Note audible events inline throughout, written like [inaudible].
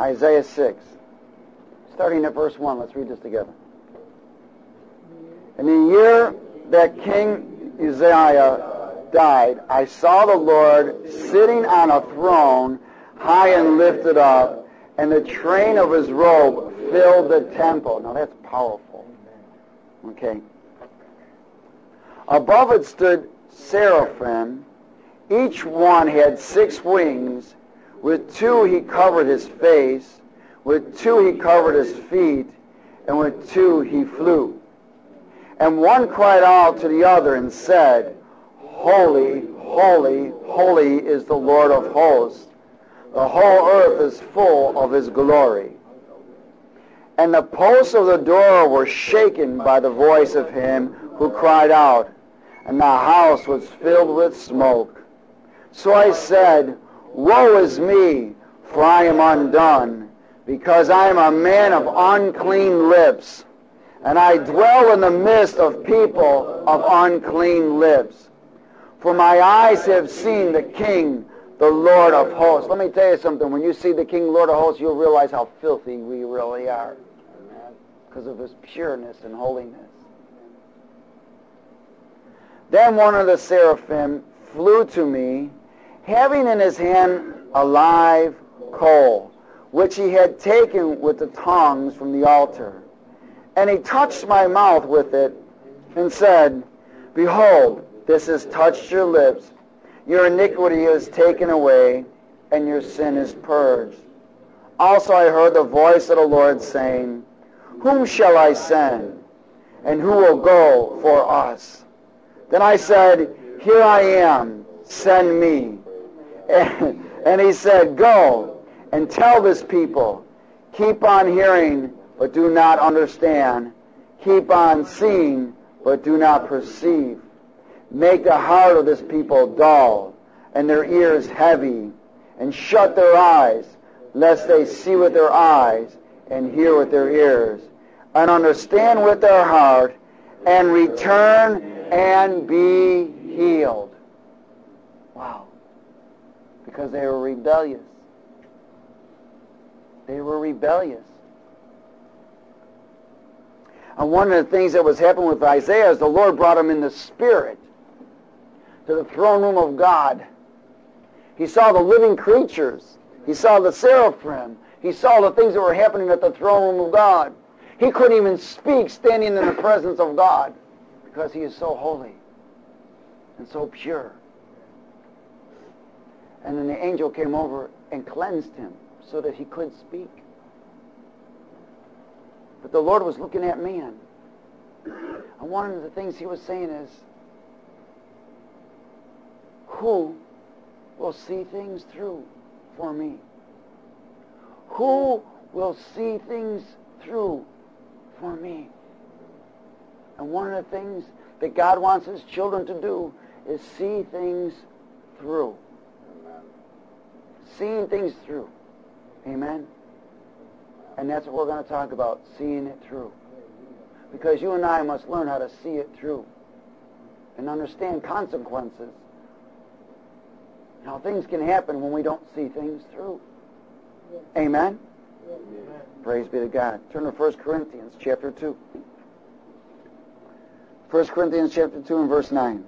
Isaiah 6. Starting at verse 1. Let's read this together. In the year that King Uzziah died, I saw the Lord sitting on a throne, high and lifted up, and the train of his robe filled the temple. Now that's powerful. Okay. Above it stood seraphim. Each one had six wings. With two he covered his face. With two he covered his feet. And with two he flew. And one cried out to the other and said, Holy, holy, holy is the Lord of hosts. The whole earth is full of his glory. And the posts of the door were shaken by the voice of him who cried out, and the house was filled with smoke. So I said, Woe is me, for I am undone, because I am a man of unclean lips and I dwell in the midst of people of unclean lips. For my eyes have seen the King, the Lord of hosts. Let me tell you something. When you see the King, Lord of hosts, you'll realize how filthy we really are because of his pureness and holiness. Then one of the seraphim flew to me, having in his hand a live coal, which he had taken with the tongs from the altar. And he touched my mouth with it and said, Behold, this has touched your lips. Your iniquity is taken away, and your sin is purged. Also I heard the voice of the Lord saying, Whom shall I send? And who will go for us? Then I said, Here I am, send me. [laughs] And, he said, Go and tell this people, keep on hearing but do not understand. Keep on seeing, but do not perceive. Make the heart of this people dull, and their ears heavy, and shut their eyes, lest they see with their eyes, and hear with their ears, and understand with their heart, and return and be healed. Because they were rebellious. They were rebellious. And one of the things that was happening with Isaiah is the Lord brought him in the spirit to the throne room of God. He saw the living creatures. He saw the seraphim. He saw the things that were happening at the throne room of God. He couldn't even speak standing in the presence of God because he is so holy and so pure. And then the angel came over and cleansed him so that he could speak. But the Lord was looking at man. And one of the things he was saying is, who will see things through for me? Who will see things through for me? And one of the things that God wants his children to do is see things through. Seeing things through. Amen. And that's what we're going to talk about, seeing it through. Because you and I must learn how to see it through and understand consequences. Now, things can happen when we don't see things through. Amen? Amen? Praise be to God. Turn to 1 Corinthians chapter 2. 1 Corinthians chapter 2 and verse 9.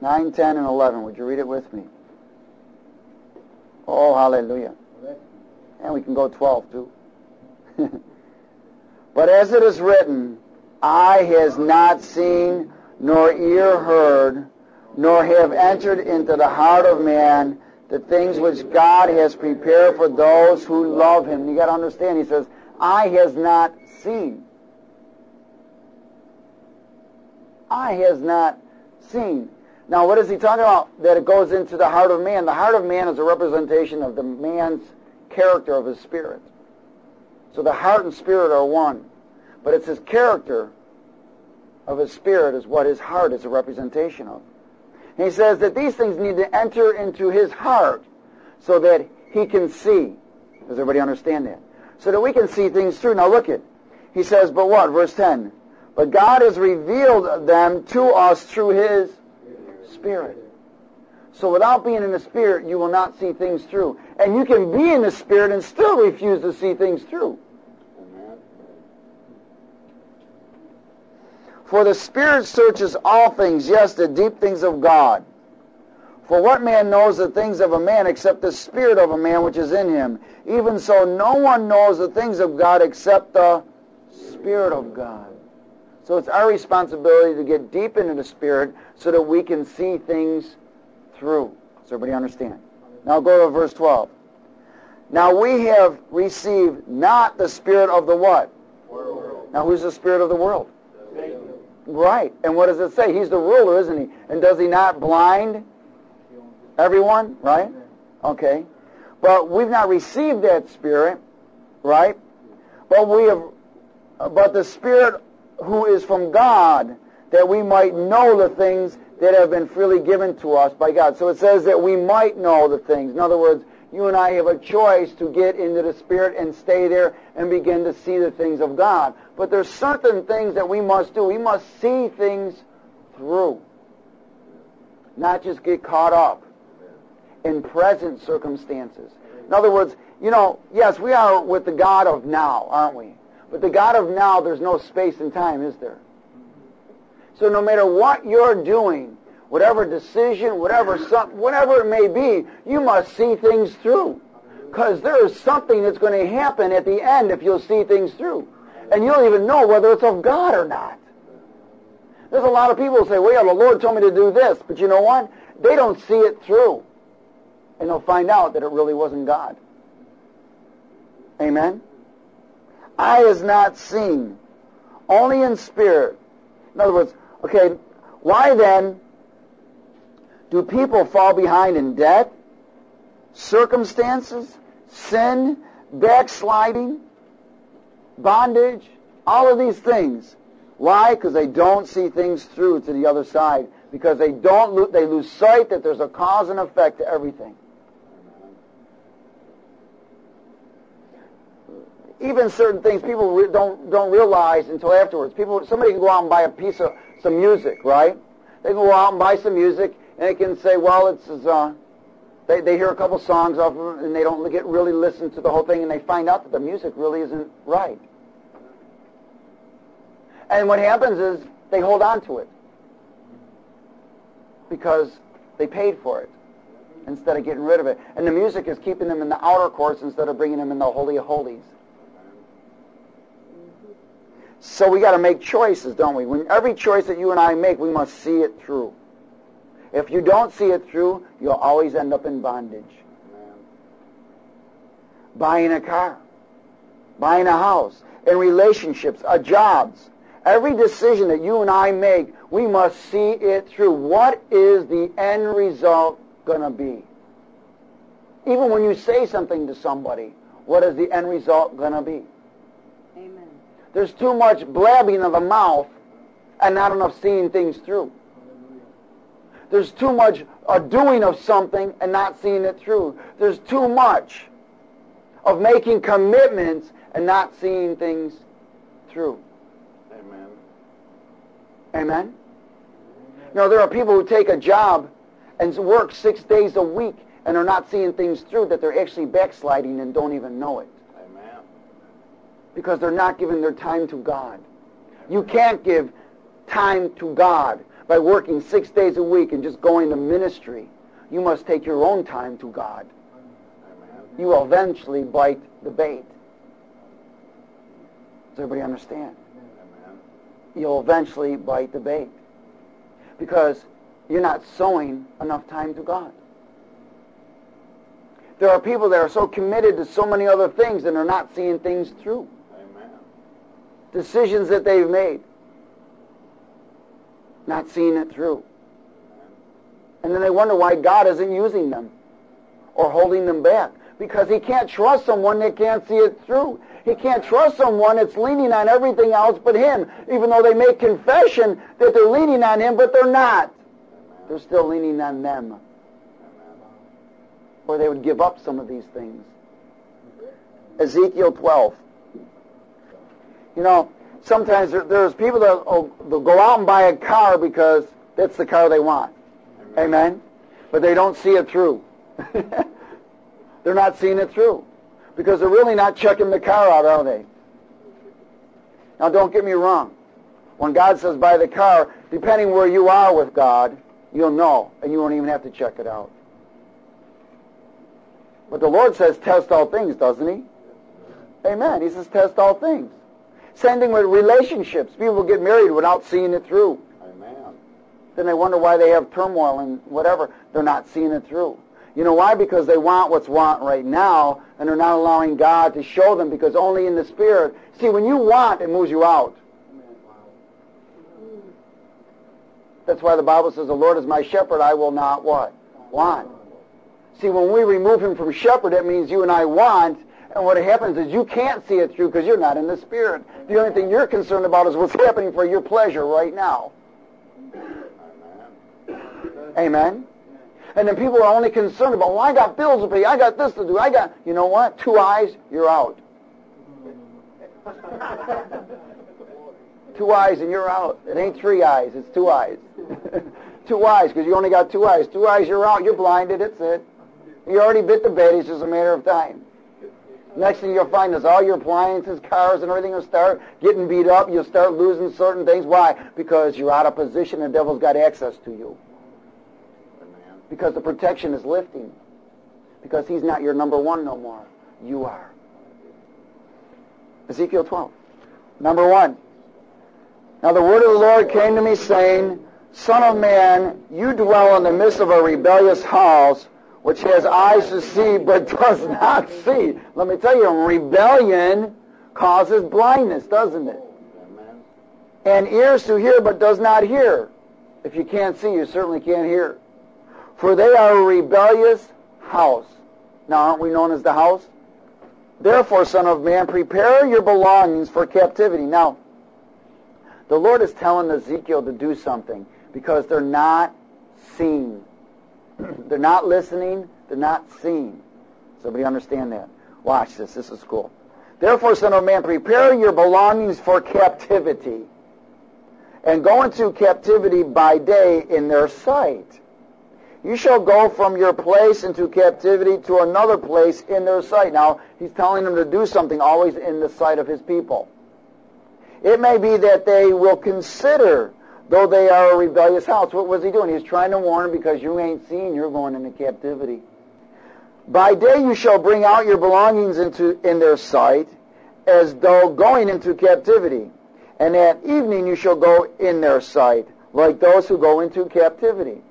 9, 10, and 11. Would you read it with me? Oh, hallelujah. And we can go 12 too. [laughs] but as it is written, eye has not seen, nor ear heard, nor have entered into the heart of man the things which God has prepared for those who love him. You got to understand, he says, eye has not seen. Eye has not seen. Now, what is he talking about? That it goes into the heart of man. The heart of man is a representation of the man's character of his spirit. So the heart and spirit are one. But it's his character of his spirit is what his heart is a representation of. And he says that these things need to enter into his heart so that he can see. Does everybody understand that? So that we can see things through. Now look at. He says, but what? Verse 10. But God has revealed them to us through his spirit. So without being in the Spirit, you will not see things through. And you can be in the Spirit and still refuse to see things through. For the Spirit searches all things, yes, the deep things of God. For what man knows the things of a man except the Spirit of a man which is in him? Even so, no one knows the things of God except the Spirit of God. So it's our responsibility to get deep into the Spirit so that we can see things through. Does everybody understand? Now go to verse 12. Now we have received not the spirit of the what? World. Now who's the spirit of the world? Satan. Right. And what does it say? He's the ruler, isn't he? And does he not blind everyone? Right? Okay. But we've not received that spirit, right? But we have, but the spirit who is from God, that we might know the things that have been freely given to us by God. So it says that we might know the things. In other words, you and I have a choice to get into the Spirit and stay there and begin to see the things of God. But there's certain things that we must do. We must see things through. Not just get caught up in present circumstances. In other words, you know, yes, we are with the God of now, aren't we? But the God of now, there's no space and time, is there? So no matter what you're doing, whatever decision, whatever some, whatever it may be, you must see things through. Because there is something that's going to happen at the end if you'll see things through. And you'll even know whether it's of God or not. There's a lot of people who say, well, yeah, the Lord told me to do this. But you know what? They don't see it through. And they'll find out that it really wasn't God. Amen? Eye is not seen, only in spirit. In other words, okay, why then do people fall behind in debt, circumstances, sin, backsliding, bondage, all of these things? Why? Because they don't see things through to the other side. Because they don't, lo- they lose sight that there's a cause and effect to everything. Even certain things people re- don't don't realize until afterwards. People, somebody can go out and buy a piece of some music, right? They can go out and buy some music, and they can say, well, it's uh, they they hear a couple songs off of it, and they don't get really listen to the whole thing, and they find out that the music really isn't right. And what happens is they hold on to it because they paid for it instead of getting rid of it. And the music is keeping them in the outer courts instead of bringing them in the holy of holies. So we got to make choices, don't we? When every choice that you and I make, we must see it through. If you don't see it through, you'll always end up in bondage. Buying a car, buying a house, in relationships, uh, jobs. Every decision that you and I make, we must see it through. What is the end result going to be? Even when you say something to somebody, what is the end result going to be? There's too much blabbing of the mouth and not enough seeing things through. There's too much uh, doing of something and not seeing it through. There's too much of making commitments and not seeing things through. Amen. Amen? You know, there are people who take a job and work six days a week and are not seeing things through that they're actually backsliding and don't even know it. Because they're not giving their time to God. You can't give time to God by working six days a week and just going to ministry. You must take your own time to God. You will eventually bite the bait. Does everybody understand? You'll eventually bite the bait because you're not sowing enough time to God. There are people that are so committed to so many other things and are not seeing things through. Decisions that they've made, not seeing it through. And then they wonder why God isn't using them or holding them back. Because he can't trust someone that can't see it through. He can't trust someone that's leaning on everything else but him, even though they make confession that they're leaning on him, but they're not. They're still leaning on them. Or they would give up some of these things. Ezekiel 12. You know, sometimes there, there's people that will they'll go out and buy a car because that's the car they want. Amen. but they don't see it through. [laughs] they're not seeing it through because they're really not checking the car out, are they? Now, don't get me wrong. When God says buy the car, depending where you are with God, you'll know, and you won't even have to check it out. But the Lord says test all things, doesn't he? Amen. He says test all things. Same thing with relationships. People get married without seeing it through. Amen. Then they wonder why they have turmoil and whatever. They're not seeing it through. You know why? Because they want what's want right now, and they're not allowing God to show them because only in the Spirit. See, when you want, it moves you out. That's why the Bible says, the Lord is my shepherd, I will not what? Want. See, when we remove him from shepherd, it means you and I want, and what happens is you can't see it through because you're not in the Spirit. The only thing you're concerned about is what's [laughs] happening for your pleasure right now. Amen. And then people are only concerned about, well, I got bills to pay, I got this to do, I got, you know what? Two eyes, you're out. two eyes and you're out. It ain't three eyes, it's two eyes. [laughs] two eyes, because you only got two eyes. Two eyes, you're out. You're blinded, it's it. You already bit the bait, it's just a matter of time. Next thing you'll find is all your appliances, cars, and everything will start getting beat up. You'll start losing certain things. Why? Because you're out of position. The devil's got access to you. Because the protection is lifting. Because he's not your number one no more. You are. Ezekiel 12. Number one. Now the word of the Lord came to me saying, Son of man, you dwell in the midst of a rebellious house, which has eyes to see but [laughs] does not see. Let me tell you, rebellion causes blindness, doesn't it? And ears to hear but does not hear. If you can't see, you certainly can't hear. For they are a rebellious house. Now, aren't we known as the house? Therefore, Son of Man, prepare your belongings for captivity. Now, the Lord is telling Ezekiel to do something because they're not seeing. [clears throat] they're not listening. They're not seeing. Somebody understand that? Watch this. This is cool. Therefore, Son of Man, prepare your belongings for captivity and go into captivity by day in their sight. You shall go from your place into captivity to another place in their sight. Now, he's telling them to do something always in the sight of his people. It may be that they will consider, though they are a rebellious house. What was he doing? He's trying to warn them because you ain't seen, you're going into captivity. By day you shall bring out your belongings into in their sight, as though going into captivity. And at evening you shall go in their sight, like those who go into captivity.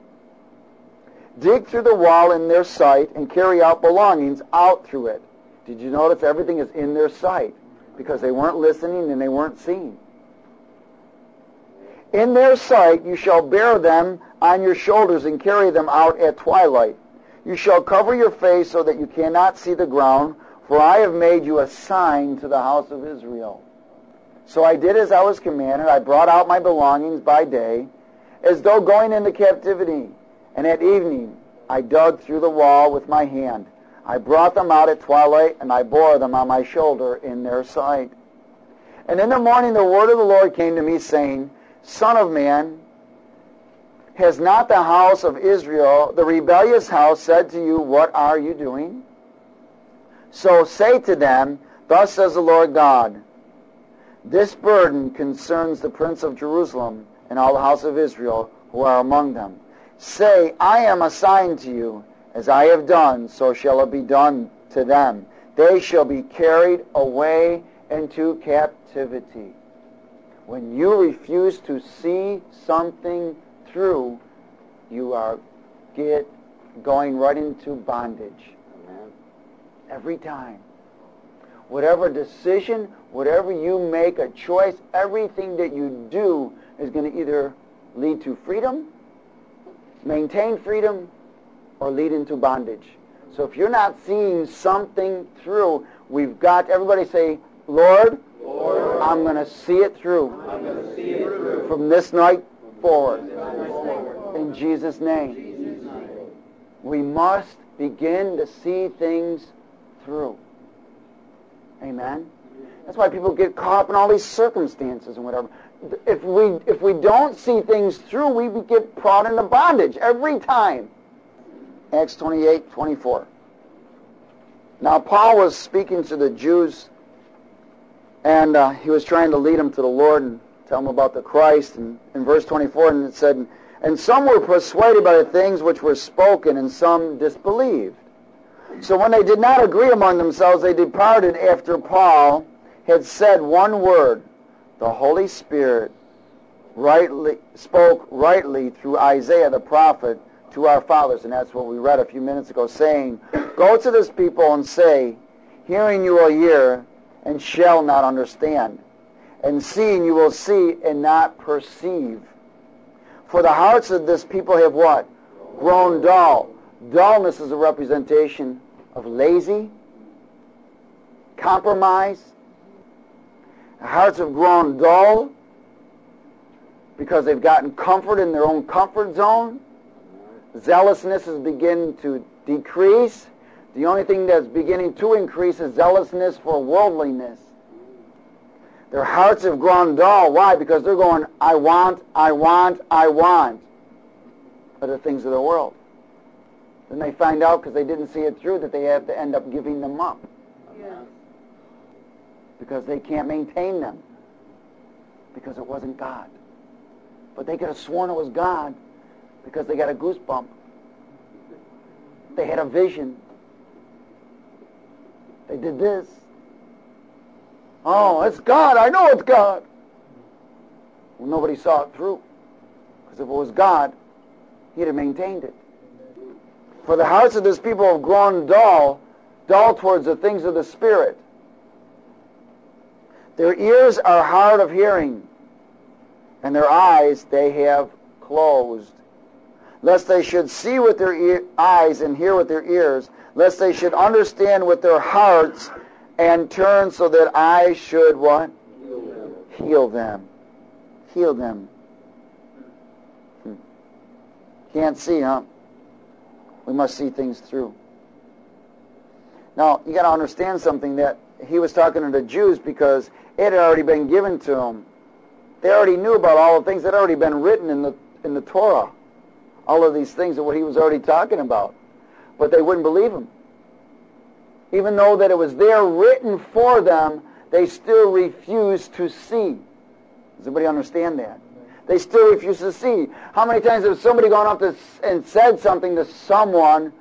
Dig through the wall in their sight and carry out belongings out through it. Did you notice everything is in their sight? Because they weren't listening and they weren't seeing. In their sight you shall bear them on your shoulders and carry them out at twilight. You shall cover your face so that you cannot see the ground, for I have made you a sign to the house of Israel. So I did as I was commanded. I brought out my belongings by day, as though going into captivity. And at evening I dug through the wall with my hand. I brought them out at twilight, and I bore them on my shoulder in their sight. And in the morning the word of the Lord came to me, saying, Son of man, has not the house of Israel, the rebellious house, said to you, What are you doing? So say to them, Thus says the Lord God, This burden concerns the prince of Jerusalem and all the house of Israel who are among them. Say, I am assigned to you. As I have done, so shall it be done to them. They shall be carried away into captivity. When you refuse to see something through, you are get going right into bondage. Amen. Every time. Whatever decision, whatever you make a choice, everything that you do is going to either lead to freedom, maintain freedom, or lead into bondage. So if you're not seeing something through, we've got everybody say, Lord, Lord, I'm going to see it through I'm going to see it through. from this night forward. forward. In Jesus' name. Jesus' name. We must begin to see things through. Amen. That's why people get caught up in all these circumstances and whatever. If we if we don't see things through, we get brought into bondage every time. Acts 28, 24. Now Paul was speaking to the Jews, and uh, he was trying to lead them to the Lord and tell them about the Christ. And in verse 24, and it said, And some were persuaded by the things which were spoken, and some disbelieved. So when they did not agree among themselves, they departed after Paul had said one word. The Holy Spirit rightly spoke rightly through Isaiah the prophet to our fathers, and that's what we read a few minutes ago, saying, Go to this people and say, Hearing you will hear, and shall not understand, and seeing you will see, and not perceive. For the hearts of this people have what? Grown dull. Dullness is a representation of lazy, compromise. The hearts have grown dull because they've gotten comfort in their own comfort zone. Zealousness is beginning to decrease. The only thing that's beginning to increase is zealousness for worldliness. Their hearts have grown dull. Why? Because they're going, I want, I want, I want. Other things of the world. Then they find out because they didn't see it through that they have to end up giving them up. Yes. Because they can't maintain them. Because it wasn't God. But they could have sworn it was God because they got a goosebump. They had a vision. They did this. Oh, it's God. I know it's God. Well, nobody saw it through. Because if it was God, he'd have maintained it. For the hearts of this people have grown dull, dull towards the things of the Spirit. Their ears are hard of hearing, and their eyes they have closed. Lest they should see with their ear, eyes and hear with their ears, lest they should understand with their hearts and turn so that I should what? Heal them. Heal them. Hmm. Can't see, huh? We must see things through. Now, you got to understand something that he was talking to the Jews because it had already been given to them. They already knew about all the things that had already been written in the in the Torah. All of these things of what he was already talking about. But they wouldn't believe him. Even though that it was there written for them, they still refused to see. Does anybody understand that? They still refuse to see. How many times has somebody gone up to, and said something to someone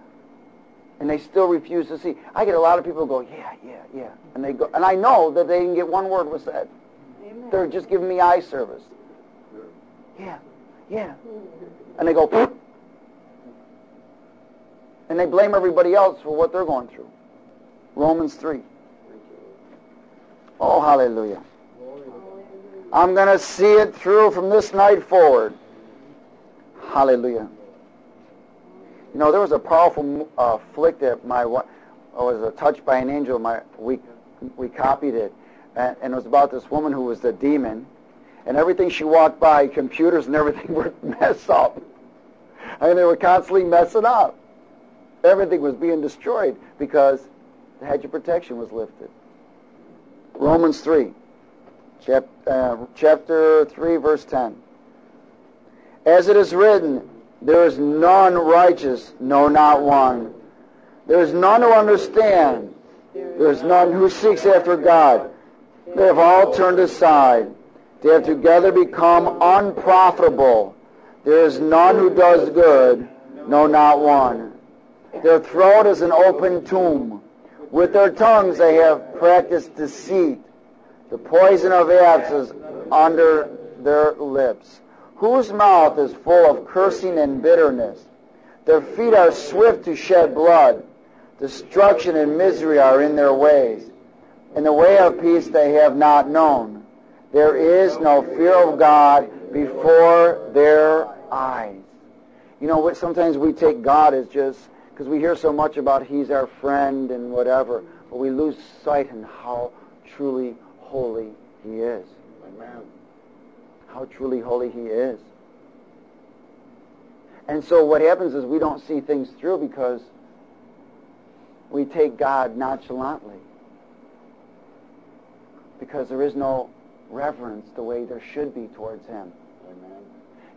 and they still refuse to see? I get a lot of people go, yeah, yeah, yeah. And they go, and I know that they didn't get one word was said. Amen. They're just giving me eye service. Yeah, yeah. And they go. And they blame everybody else for what they're going through. Romans 3. Oh, hallelujah. I'm going to see it through from this night forward. Hallelujah. You know, there was a powerful uh, flick that my wa- uh, was a touch by an angel. My we we copied it, and, and it was about this woman who was the demon, and everything she walked by, computers and everything [laughs] were messed up. I mean, they were constantly messing up. Everything was being destroyed because the hedge of protection was lifted. Romans 3, chap, uh, chapter 3, verse 10. As it is written, there is none righteous, no, not one. There is none who understand. There is none who seeks after God. They have all turned aside. They have together become unprofitable. There is none who does good, no, not one. Their throat is an open tomb. With their tongues they have practiced deceit. The poison of apes is under their lips. Whose mouth is full of cursing and bitterness. Their feet are swift to shed blood. Destruction and misery are in their ways. In the way of peace they have not known. There is no fear of God before their eyes. You know, what sometimes we take God as just, because we hear so much about He's our friend and whatever, but we lose sight in how truly holy He is. Amen. How truly holy He is. And so what happens is we don't see things through because we take God nonchalantly. Because there is no reverence the way there should be towards Him. Amen.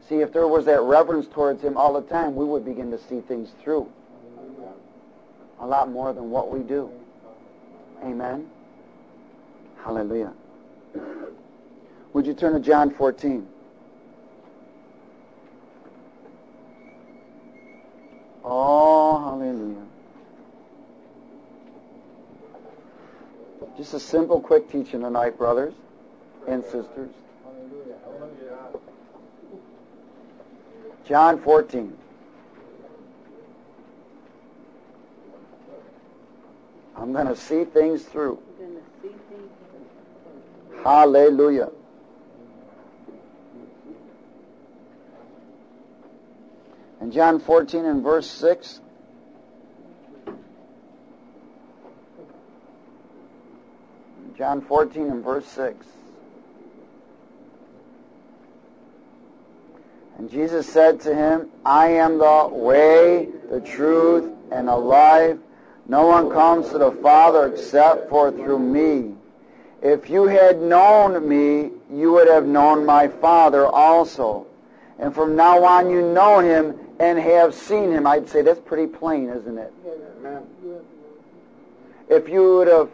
See, if there was that reverence towards Him all the time, we would begin to see things through. A lot more than what we do. Amen. Hallelujah. Would you turn to John 14? Oh, hallelujah. Just a simple, quick teaching tonight, brothers and sisters. John 14. I'm going to see things through. Hallelujah. And John 14 and verse 6. John 14 and verse 6. And Jesus said to him, I am the way, the truth, and the life. No one comes to the Father except for through me. If you had known me, you would have known my Father also. And from now on you know him and have seen him. I'd say that's pretty plain, isn't it? Amen. If you would have,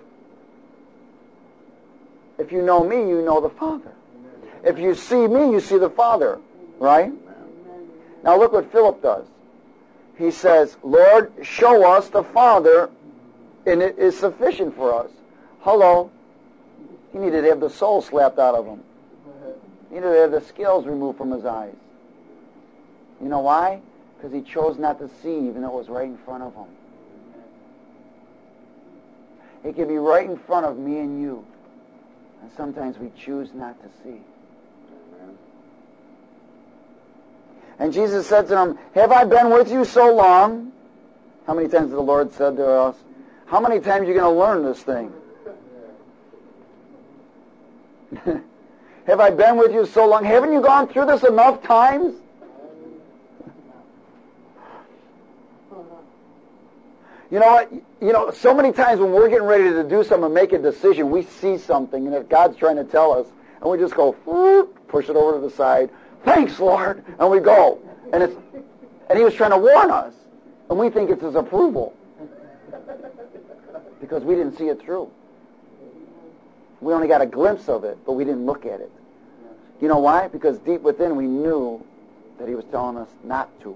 if you know me, you know the Father. If you see me, you see the Father. Right? Now look what Philip does. He says, Lord, show us the Father, and it is sufficient for us. Hello. He needed to have the soul slapped out of him. He needed to have the scales removed from his eyes. You know why? Because he chose not to see even though it was right in front of him. It can be right in front of me and you. And sometimes we choose not to see. And Jesus said to them, Have I been with you so long? How many times has the Lord said to us, How many times are you going to learn this thing? [laughs] Have I been with you so long? Haven't you gone through this enough times? [laughs] You know what? You know, so many times when we're getting ready to do something, make a decision, we see something, and if God's trying to tell us, and we just go, push it over to the side, thanks, Lord, and we go. And it's, and he was trying to warn us, and we think it's his approval because we didn't see it through. We only got a glimpse of it, but we didn't look at it. You know why? Because deep within we knew that he was telling us not to,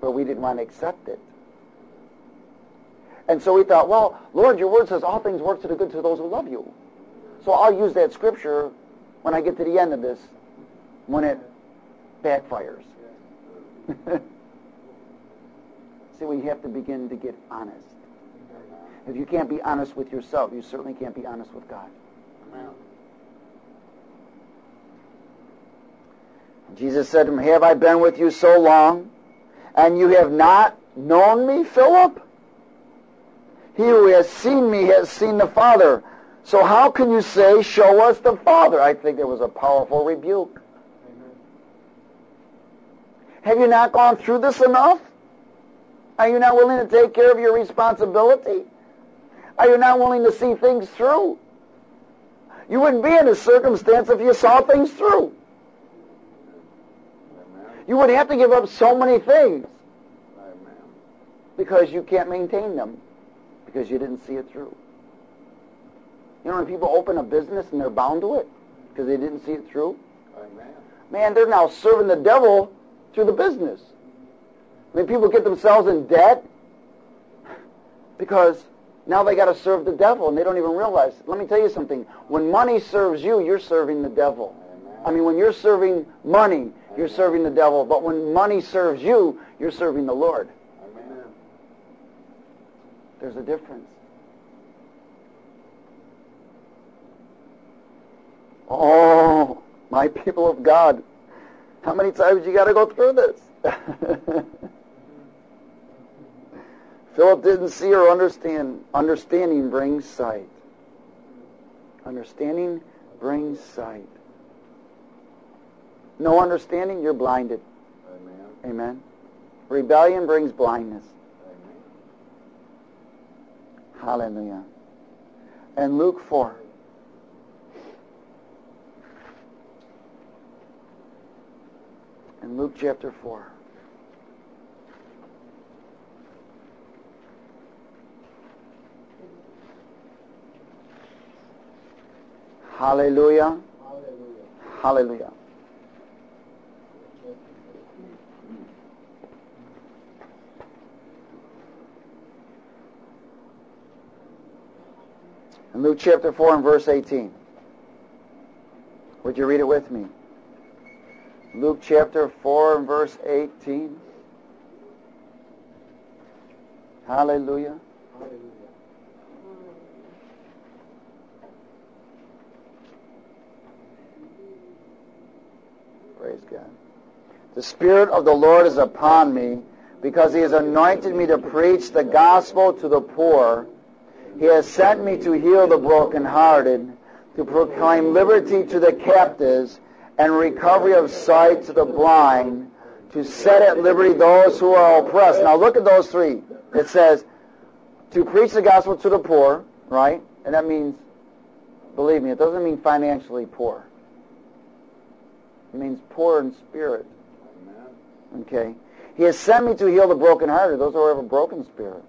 but we didn't want to accept it. And so we thought, well, Lord, your word says all things work to the good to those who love you. So I'll use that scripture when I get to the end of this, when it backfires. [laughs] See, we have to begin to get honest. If you can't be honest with yourself, you certainly can't be honest with God. Jesus said to him, Have I been with you so long, and you have not known me, Philip? He who has seen me has seen the Father. So how can you say, show us the Father? I think it was a powerful rebuke. Have you not gone through this enough? Are you not willing to take care of your responsibility? Are you not willing to see things through? You wouldn't be in this circumstance if you saw things through. You would have to give up so many things because you can't maintain them because you didn't see it through. You know when people open a business and they're bound to it because they didn't see it through? Amen. Man, they're now serving the devil through the business. I mean, people get themselves in debt because now they got to serve the devil and they don't even realize. Let me tell you something. When money serves you, you're serving the devil. I mean, when you're serving money, you're serving the devil. But when money serves you, you're serving the Lord. There's a difference. Oh, my people of God. How many times you got to go through this? [laughs] Philip didn't see or understand. Understanding brings sight. Understanding brings sight. No understanding, you're blinded. Amen. Amen. Rebellion brings blindness. Amen. Hallelujah. And Luke 4. Luke chapter 4. Hallelujah. Hallelujah. Hallelujah. In Luke chapter 4 and verse 18. Would you read it with me? Luke chapter 4 and verse 18. Hallelujah. Hallelujah. Praise God. The Spirit of the Lord is upon me because he has anointed me to preach the gospel to the poor. He has sent me to heal the brokenhearted, to proclaim liberty to the captives and recovery of sight to the blind, to set at liberty those who are oppressed. Now look at those three. It says, to preach the gospel to the poor, right? And that means, believe me, it doesn't mean financially poor. It means poor in spirit. Okay? He has sent me to heal the brokenhearted, those who have a broken spirit.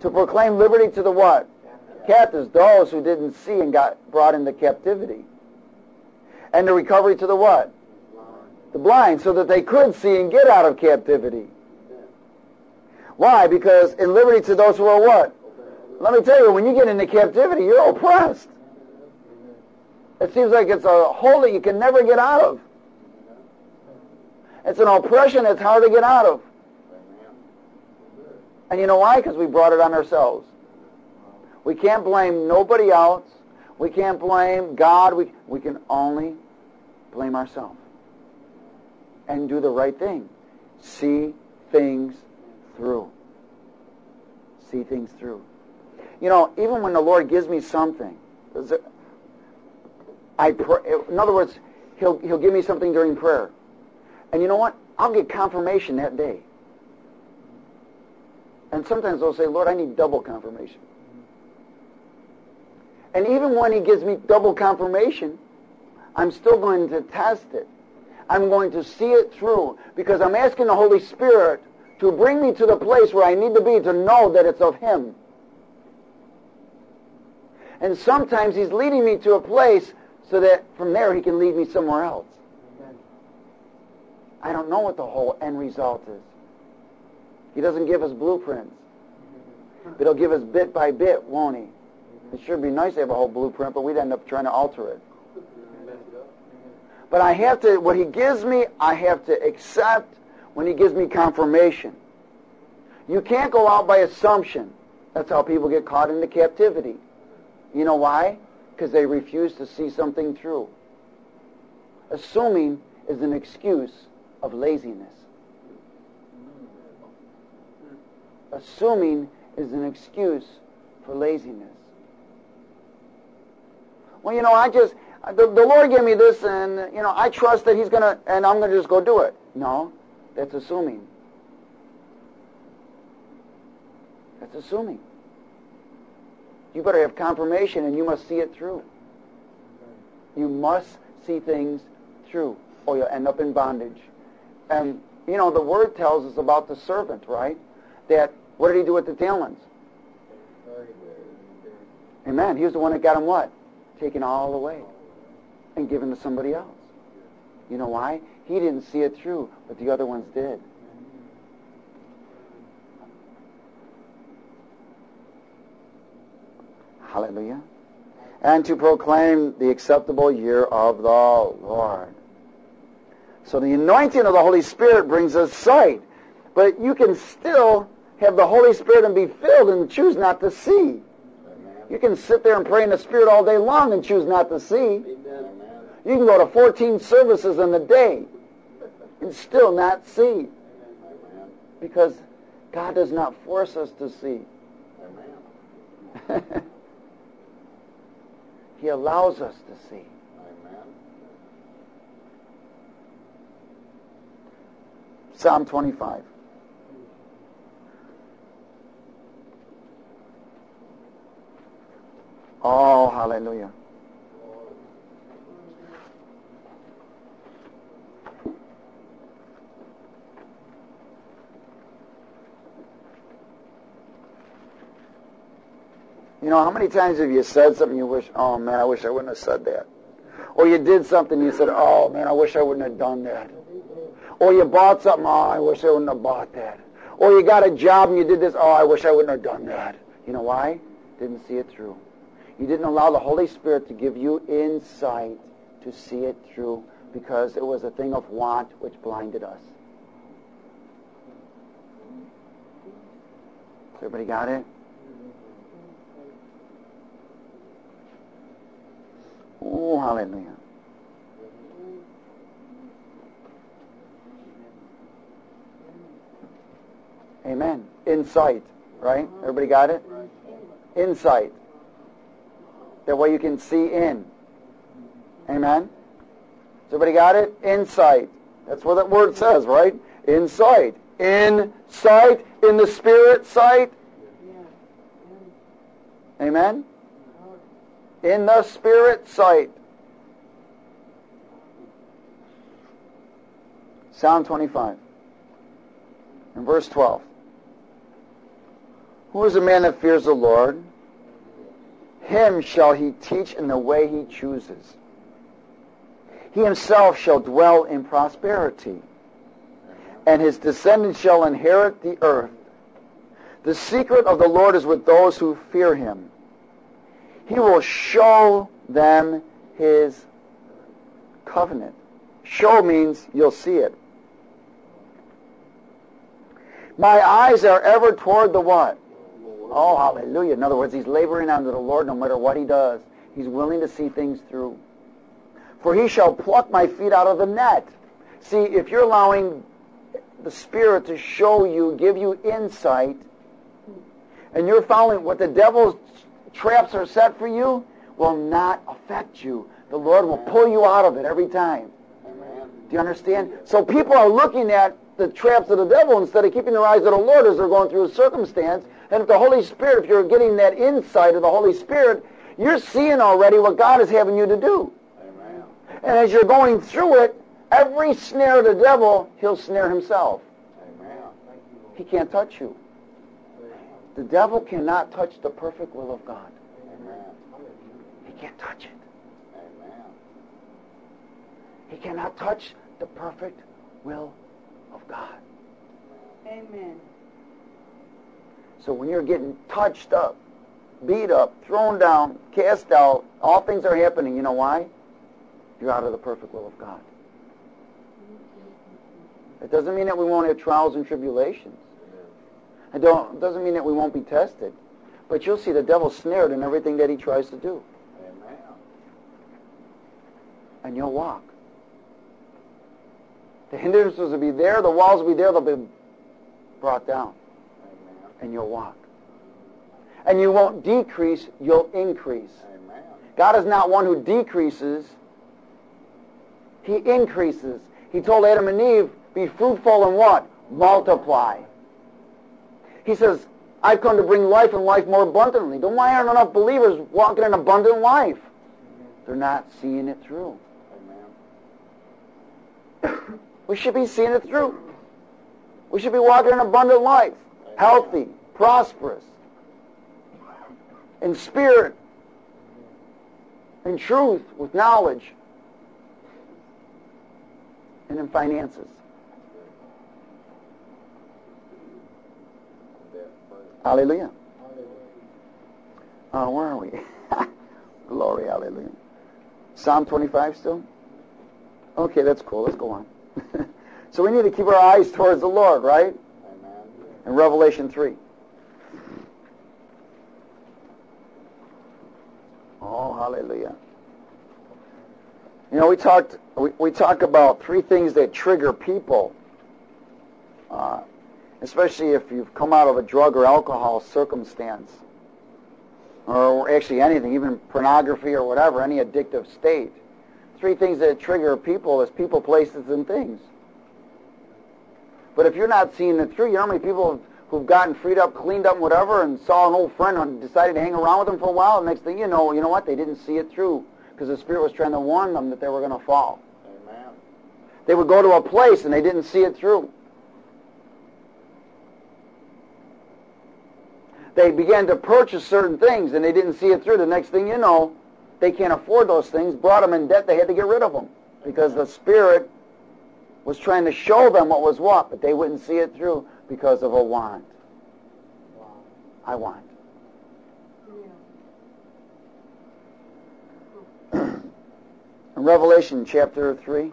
To proclaim liberty to the what? Captives, those who didn't see and got brought into captivity. And the recovery to the what? The blind, so that they could see and get out of captivity. Why? Because in liberty to those who are what? Let me tell you, when you get into captivity, you're oppressed. It seems like it's a hole that you can never get out of. It's an oppression that's hard to get out of. And you know why? Because we brought it on ourselves. We can't blame nobody else. We can't blame God. We, we can only blame ourselves. And do the right thing. See things through. See things through. You know, even when the Lord gives me something, I pray, in other words, he'll, he'll give me something during prayer. And you know what? I'll get confirmation that day. And sometimes they'll say, Lord, I need double confirmation. And even when he gives me double confirmation, I'm still going to test it. I'm going to see it through because I'm asking the Holy Spirit to bring me to the place where I need to be to know that it's of him. And sometimes he's leading me to a place so that from there he can lead me somewhere else. I don't know what the whole end result is. He doesn't give us blueprints, but he'll give us bit by bit, won't he? It sure be nice to have a whole blueprint, but we'd end up trying to alter it. But I have to, what he gives me, I have to accept when he gives me confirmation. You can't go out by assumption. That's how people get caught into captivity. You know why? Because they refuse to see something through. Assuming is an excuse of laziness. Assuming is an excuse for laziness. Well, you know, I just, the, the Lord gave me this and, you know, I trust that he's going to, and I'm going to just go do it. No, that's assuming. That's assuming. You better have confirmation and you must see it through. You must see things through or you'll end up in bondage. And, you know, the word tells us about the servant, right? That, what did he do with the talents? Amen. He was the one that got him what? Taken all away and given to somebody else. You know why? He didn't see it through, but the other ones did. Hallelujah. And to proclaim the acceptable year of the Lord. So the anointing of the Holy Spirit brings us sight. But you can still have the Holy Spirit and be filled and choose not to see. You can sit there and pray in the Spirit all day long and choose not to see. You can go to 14 services in a day and still not see. Because God does not force us to see. [laughs] He allows us to see. Psalm 25. Oh, hallelujah. You know, how many times have you said something you wish, oh man, I wish I wouldn't have said that? Or you did something you said, oh man, I wish I wouldn't have done that. Or you bought something, oh, I wish I wouldn't have bought that. Or you got a job and you did this, oh, I wish I wouldn't have done that. You know why? Didn't see it through. You didn't allow the Holy Spirit to give you insight to see it through because it was a thing of want which blinded us. Everybody got it? Oh, hallelujah. Amen. Insight, right? Everybody got it? Insight. That way you can see in. Amen. Everybody got it? Insight. That's what that word says, right? Insight. Insight in the spirit sight. Amen. In the spirit sight. Psalm 25. In verse 12. Who is a man that fears the Lord? Him shall he teach in the way he chooses. He himself shall dwell in prosperity, and his descendants shall inherit the earth. The secret of the Lord is with those who fear him. He will show them his covenant. Show means you'll see it. My eyes are ever toward the what? Oh, hallelujah. In other words, he's laboring under the Lord no matter what he does. He's willing to see things through. For he shall pluck my feet out of the net. See, if you're allowing the Spirit to show you, give you insight, and you're following what the devil's traps are set for you, will not affect you. The Lord will pull you out of it every time. Amen. Do you understand? So people are looking at the traps of the devil instead of keeping their eyes on the Lord as they're going through a circumstance. And if the Holy Spirit, if you're getting that insight of the Holy Spirit, you're seeing already what God is having you to do. Amen. And as you're going through it, every snare of the devil, he'll snare himself. Amen. He can't touch you. The devil cannot touch the perfect will of God. Amen. He can't touch it. Amen. He cannot touch the perfect will of God. Amen. So when you're getting touched up, beat up, thrown down, cast out, all things are happening. You know why? You're out of the perfect will of God. It doesn't mean that we won't have trials and tribulations. It don't, doesn't mean that we won't be tested. But you'll see the devil snared in everything that he tries to do. Amen. And you'll walk. The hindrances will be there, the walls will be there, they'll be brought down. Amen. And you'll walk. And you won't decrease, you'll increase. Amen. God is not one who decreases. He increases. He told Adam and Eve, be fruitful and what? Multiply. He says, I've come to bring life and life more abundantly. Then why aren't enough believers walking an abundant life? They're not seeing it through. [coughs] We should be seeing it through. We should be walking an abundant life. Healthy, prosperous, in spirit, in truth, with knowledge, and in finances. That first. Hallelujah. Uh, where are we? [laughs] Glory, hallelujah. Psalm 25 still? Okay, that's cool. Let's go on. [laughs] so we need to keep our eyes towards the Lord, right? Amen. In Revelation 3. Oh, hallelujah. You know, we talked, we, we talk about three things that trigger people, uh, especially if you've come out of a drug or alcohol circumstance, or actually anything, even pornography or whatever, any addictive state. Three things that trigger people is people, places, and things. But if you're not seeing it through, you know how many people who've gotten freed up, cleaned up, and whatever, and saw an old friend and decided to hang around with them for a while, and next thing you know, you know what? They didn't see it through because the Spirit was trying to warn them that they were going to fall. Amen. They would go to a place and they didn't see it through. They began to purchase certain things and they didn't see it through. The next thing you know, they can't afford those things, brought them in debt, they had to get rid of them because the Spirit was trying to show them what was what, but they wouldn't see it through because of a want. I want. [clears throat] In Revelation chapter 3,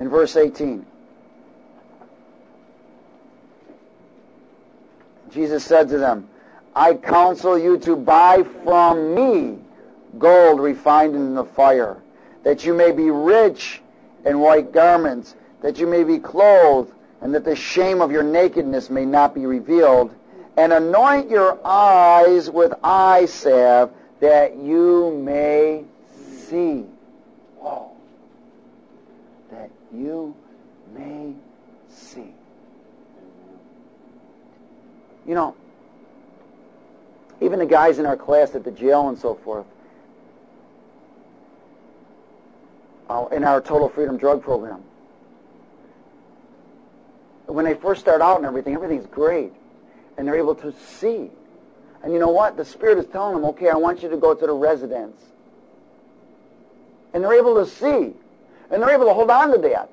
in verse 18, Jesus said to them, I counsel you to buy from me gold refined in the fire, that you may be rich in white garments, that you may be clothed, and that the shame of your nakedness may not be revealed, and anoint your eyes with eye salve, that you may see. Whoa. That you may see. You know, even the guys in our class at the jail and so forth, uh, in our Total Freedom Drug Program, when they first start out and everything, everything's great. And they're able to see. And you know what? The Spirit is telling them, okay, I want you to go to the residence. And they're able to see. And they're able to hold on to that.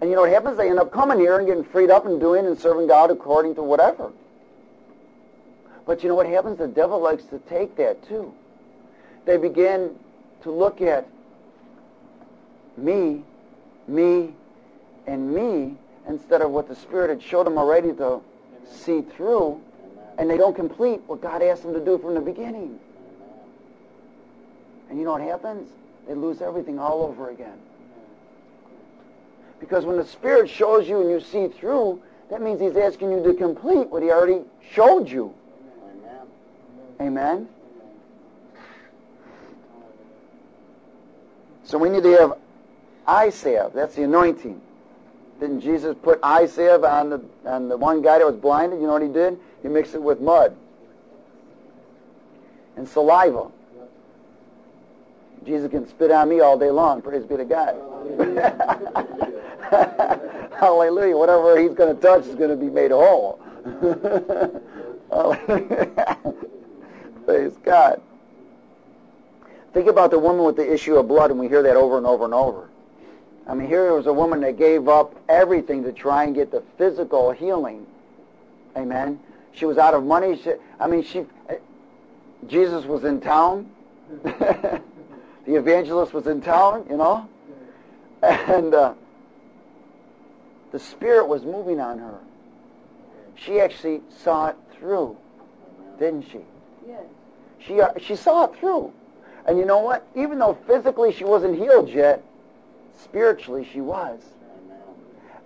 And you know what happens? They end up coming here and getting freed up and doing and serving God according to whatever. But you know what happens? The devil likes to take that too. They begin to look at me, me, and me instead of what the Spirit had showed them already to see through, and they don't complete what God asked them to do from the beginning. And you know what happens? They lose everything all over again. Because when the Spirit shows you and you see through, that means He's asking you to complete what He already showed you. Amen? So we need to have eye salve. That's the anointing. Didn't Jesus put eye salve on the on the one guy that was blinded? You know what he did? He mixed it with mud and saliva. Jesus can spit on me all day long. Praise be to God. [laughs] Hallelujah. Whatever he's going to touch is going to be made whole. [laughs] Praise God. Think about the woman with the issue of blood, and we hear that over and over and over. I mean, here was a woman that gave up everything to try and get the physical healing. Amen. She was out of money. She, I mean, she. Jesus was in town. [laughs] the evangelist was in town. You know, and uh, the Spirit was moving on her. She actually saw it through, didn't she? Yes. She uh, she saw it through, and you know what? Even though physically she wasn't healed yet, spiritually she was.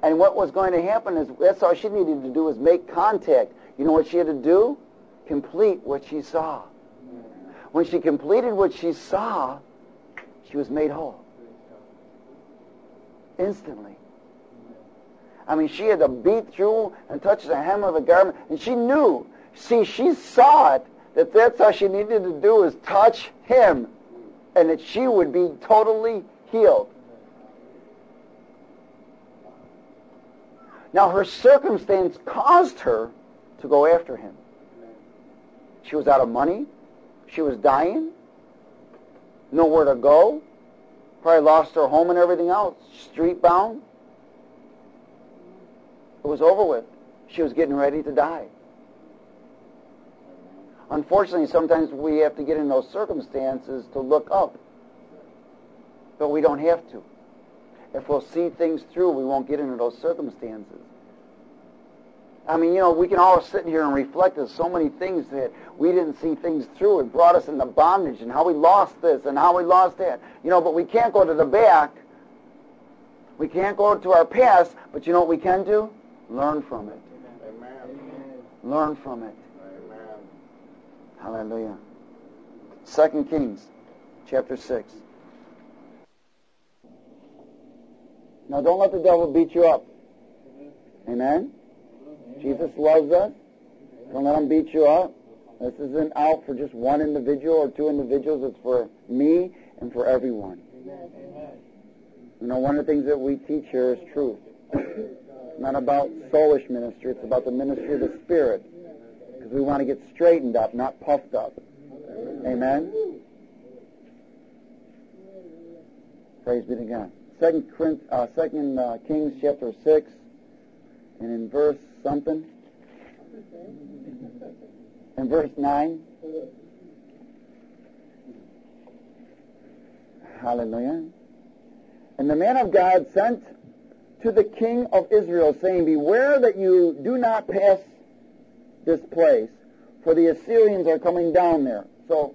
And what was going to happen is that's all she needed to do was make contact. You know what she had to do? Complete what she saw. When she completed what she saw, she was made whole. Instantly. I mean, she had to beat through and touch the hem of the garment, and she knew. See, she saw it that that's all she needed to do is touch him, and that she would be totally healed. Now, her circumstance caused her to go after him. She was out of money. She was dying. Nowhere to go. Probably lost her home and everything else. Street bound. It was over with. She was getting ready to die. Unfortunately, sometimes we have to get in those circumstances to look up. But we don't have to. If we'll see things through, we won't get into those circumstances. I mean, you know, we can all sit here and reflect on so many things that we didn't see things through. It brought us into bondage and how we lost this and how we lost that. You know, but we can't go to the back. We can't go to our past, but you know what we can do? Learn from it. Amen. Learn from it. Hallelujah. Second Kings, chapter 6. Now don't let the devil beat you up. Amen? Jesus loves us. Don't let him beat you up. This isn't out for just one individual or two individuals. It's for me and for everyone. You know, one of the things that we teach here is truth. Not about soulish ministry. It's about the ministry of the Spirit. Because we want to get straightened up, not puffed up. Amen. Praise be to God. Second, uh, Second uh, Kings chapter six, and in verse something, in verse nine. Hallelujah. And the man of God sent to the king of Israel, saying, Beware that you do not pass this place, for the Assyrians are coming down there. So,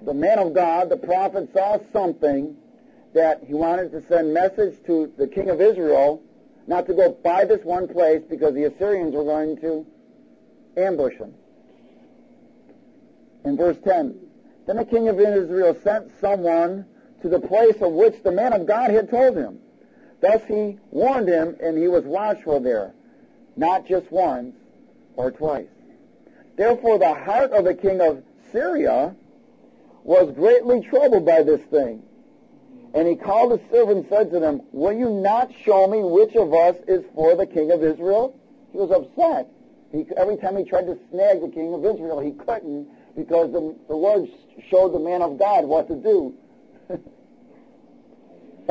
the man of God, the prophet, saw something that he wanted to send message to the king of Israel not to go by this one place because the Assyrians were going to ambush him. In verse 10, then the king of Israel sent someone to the place of which the man of God had told him. Thus he warned him, and he was watchful there, not just once or twice. Therefore the heart of the king of Syria was greatly troubled by this thing. And he called his servant and said to them, Will you not show me which of us is for the king of Israel? He was upset. He, every time he tried to snag the king of Israel, he couldn't because the, the Lord showed the man of God what to do. [laughs] and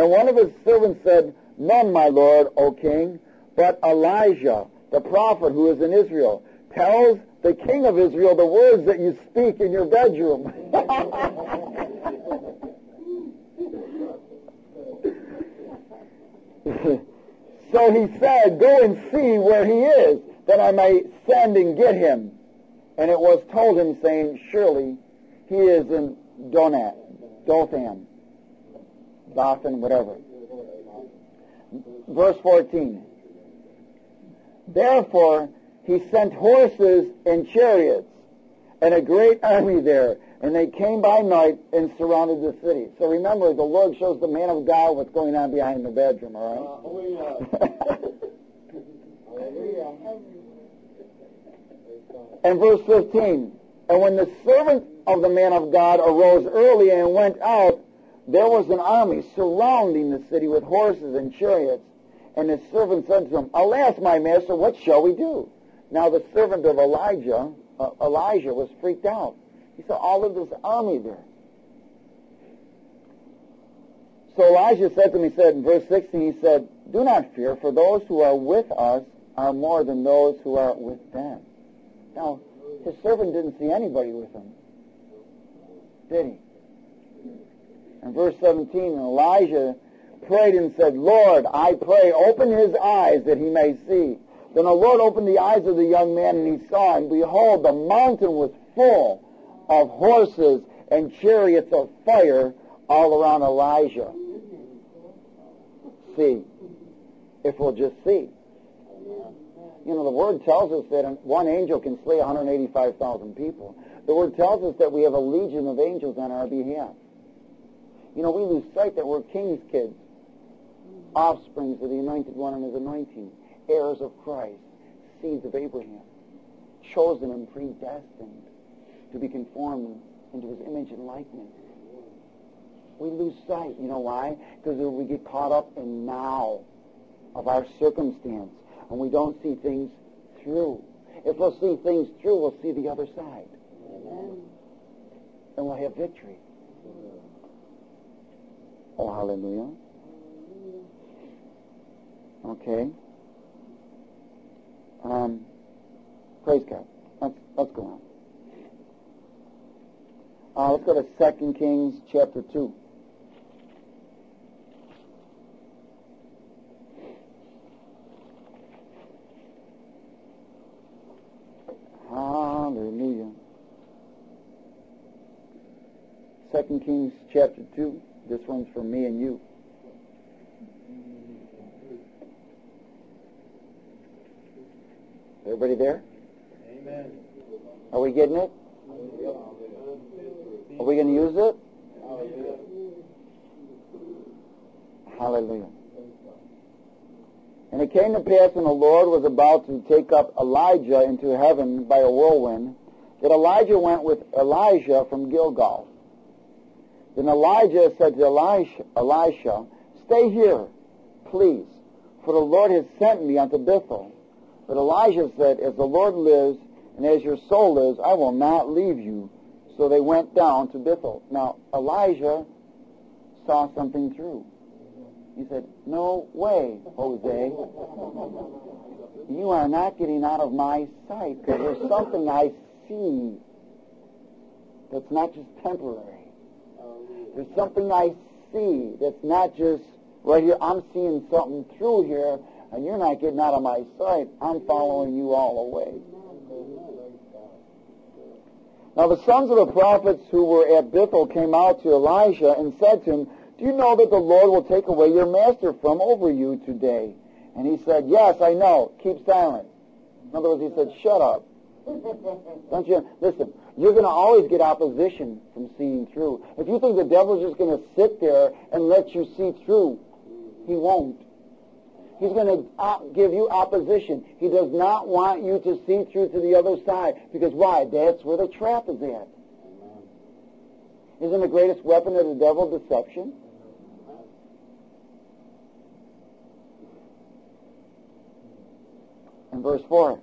one of his servants said, None, my lord, O king, but Elijah, the prophet who is in Israel, tells the king of Israel the words that you speak in your bedroom. [laughs] so he said, Go and see where he is, that I may send and get him. And it was told him, saying, Surely he is in Donat, Dothan, Dothan, whatever. Verse 14. Therefore he sent horses and chariots and a great army there, and they came by night and surrounded the city. So remember, the Lord shows the man of God what's going on behind the bedroom, all right? Uh, oh, [laughs] and verse 15. And when the servant of the man of God arose early and went out, there was an army surrounding the city with horses and chariots. And his servant said to him, Alas, my master, what shall we do? Now the servant of Elijah, uh, Elijah, was freaked out. He saw all of this army there. So Elijah said to him, he said in verse 16, he said, Do not fear, for those who are with us are more than those who are with them. Now, his servant didn't see anybody with him, did he? In verse 17, Elijah prayed and said, Lord, I pray, open his eyes that he may see. Then the Lord opened the eyes of the young man, and he saw, and behold, the mountain was full of horses and chariots of fire all around Elijah. See, if we'll just see. You know, the Word tells us that one angel can slay 185,000 people. The Word tells us that we have a legion of angels on our behalf. You know, we lose sight that we're king's kids, offsprings of the anointed one and his anointing, heirs of Christ, seeds of Abraham, chosen and predestined to be conformed into his image and likeness. We lose sight. You know why? Because we get caught up in now of our circumstance and we don't see things through. If we'll see things through, we'll see the other side. Amen. And we'll have victory. Oh, hallelujah. Okay. Um, praise God. Let's, let's go on. Uh, let's go to 2 Kings chapter 2. Hallelujah. 2 Kings chapter 2. This one's for me and you. Everybody there? Amen. Are we getting it? Are we going to use it? Hallelujah. And it came to pass when the Lord was about to take up Elijah into heaven by a whirlwind, that Elijah went with Elijah from Gilgal. Then Elijah said to Elisha, Elisha, Stay here, please, for the Lord has sent me unto Bethel. But Elijah said, As the Lord lives and as your soul lives, I will not leave you. So they went down to Bethel. Now, Elijah saw something through. He said, No way, Jose. You are not getting out of my sight because there's something I see that's not just temporary. There's something I see that's not just right here. I'm seeing something through here, and you're not getting out of my sight. I'm following you all the way. Now the sons of the prophets who were at Bethel came out to Elijah and said to him, Do you know that the Lord will take away your master from over you today? And he said, Yes, I know. Keep silent. In other words, he said, Shut up. [laughs] Don't you? Listen, you're going to always get opposition from seeing through. If you think the devil's just going to sit there and let you see through, he won't. He's going to uh, give you opposition. He does not want you to see through to the other side. Because why? That's where the trap is at. Isn't the greatest weapon of the devil deception? In verse 4,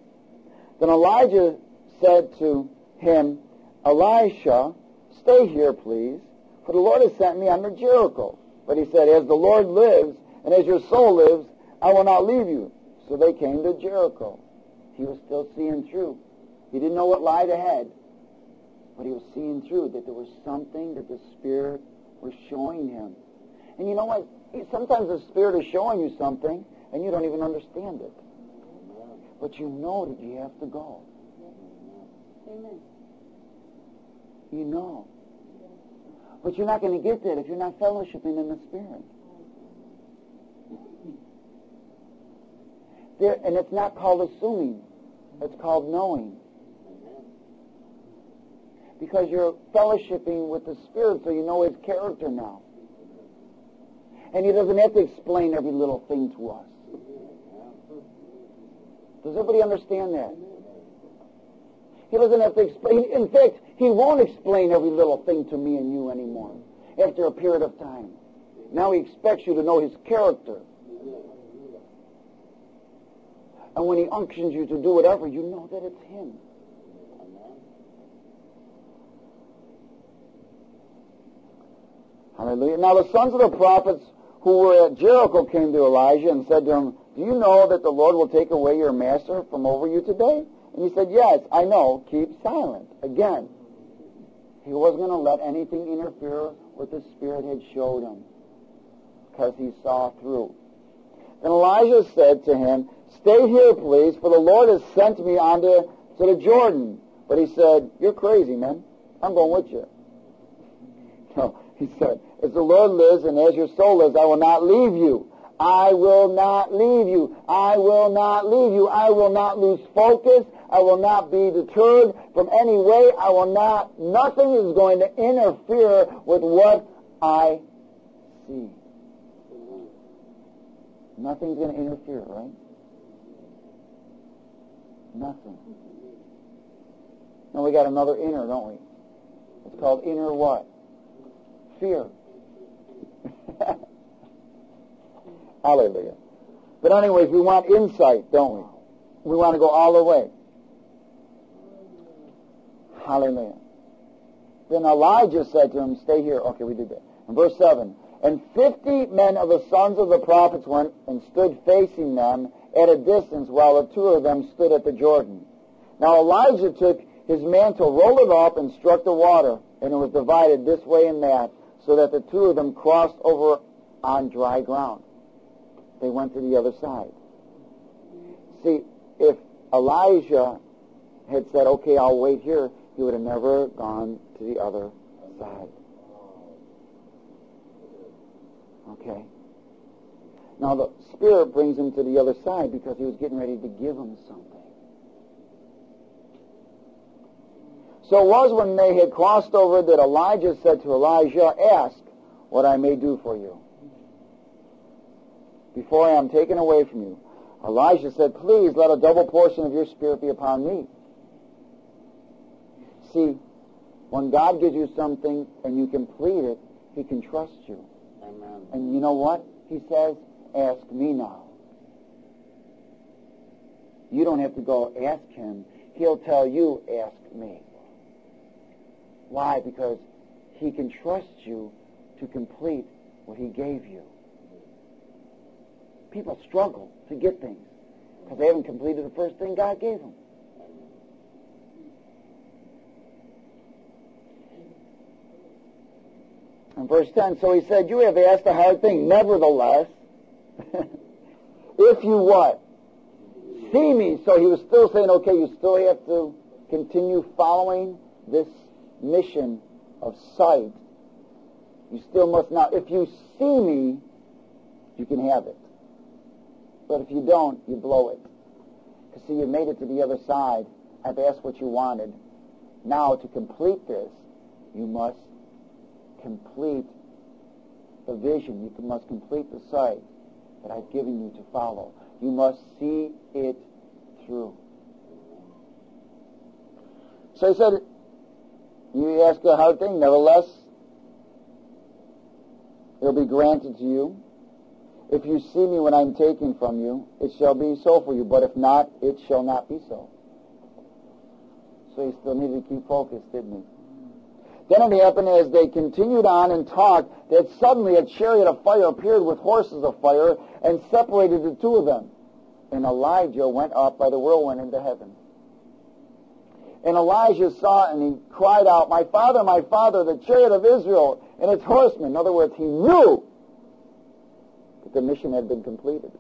Then Elijah said to him, Elisha, stay here, please, for the Lord has sent me under Jericho. But he said, As the Lord lives, and as your soul lives, I will not leave you. So they came to Jericho. He was still seeing through. He didn't know what lied ahead, but he was seeing through that there was something that the Spirit was showing him. And you know what? Sometimes the Spirit is showing you something, and you don't even understand it. But you know that you have to go. Amen. You know. But you're not going to get that if you're not fellowshipping in the Spirit. There, and it's not called assuming. It's called knowing. Because you're fellowshipping with the Spirit, so you know His character now. And He doesn't have to explain every little thing to us. Does everybody understand that? He doesn't have to explain. In fact, He won't explain every little thing to me and you anymore after a period of time. Now He expects you to know His character. And when he unctions you to do whatever, you know that it's him. Hallelujah. Now the sons of the prophets who were at Jericho came to Elijah and said to him, Do you know that the Lord will take away your master from over you today? And he said, Yes, I know. Keep silent. Again, he wasn't going to let anything interfere with the Spirit had showed him because he saw through. Then Elijah said to him, Stay here, please, for the Lord has sent me on to, to the Jordan. But he said, You're crazy, man. I'm going with you. [laughs] No, he said, As the Lord lives and as your soul lives, I will not leave you. I will not leave you. I will not leave you. I will not lose focus. I will not be deterred from any way. I will not, nothing is going to interfere with what I see. Nothing's going to interfere, right? Nothing. Now we got another inner, don't we? It's called inner what? Fear. [laughs] Hallelujah. But anyways, we want insight, don't we? We want to go all the way. Hallelujah. Then Elijah said to him, stay here. Okay, we did that. In verse 7, and fifty men of the sons of the prophets went and stood facing them at a distance while the two of them stood at the Jordan. Now Elijah took his mantle, rolled it up, and struck the water, and it was divided this way and that, so that the two of them crossed over on dry ground. They went to the other side. See, if Elijah had said, okay, I'll wait here, he would have never gone to the other side. Okay? Now the Spirit brings him to the other side because he was getting ready to give him something. So it was when they had crossed over that Elijah said to Elijah, Ask what I may do for you before I am taken away from you. Elijah said, Please let a double portion of your Spirit be upon me. See, when God gives you something and you complete it, he can trust you. Amen. And you know what? He says, ask me now. You don't have to go ask him. He'll tell you, ask me. Why? Because he can trust you to complete what he gave you. People struggle to get things because they haven't completed the first thing God gave them. In verse 10, so he said, You have asked a hard thing. Nevertheless, [laughs] if you what? See me. So he was still saying, okay, you still have to continue following this mission of sight. You still must now, If you see me, you can have it. But if you don't, you blow it. Because see, you made it to the other side. I've asked what you wanted. Now, to complete this, you must complete the vision. You must complete the sight that I've given you to follow. You must see it through. So he said, you ask a hard thing, nevertheless, it will be granted to you. If you see me when I'm taken from you, it shall be so for you. But if not, it shall not be so. So he still needed to keep focused, didn't he? Then it happened as they continued on and talked that suddenly a chariot of fire appeared with horses of fire and separated the two of them. And Elijah went up by the whirlwind into heaven. And Elijah saw it and he cried out, My father, my father, the chariot of Israel and its horsemen. In other words, he knew that the mission had been completed.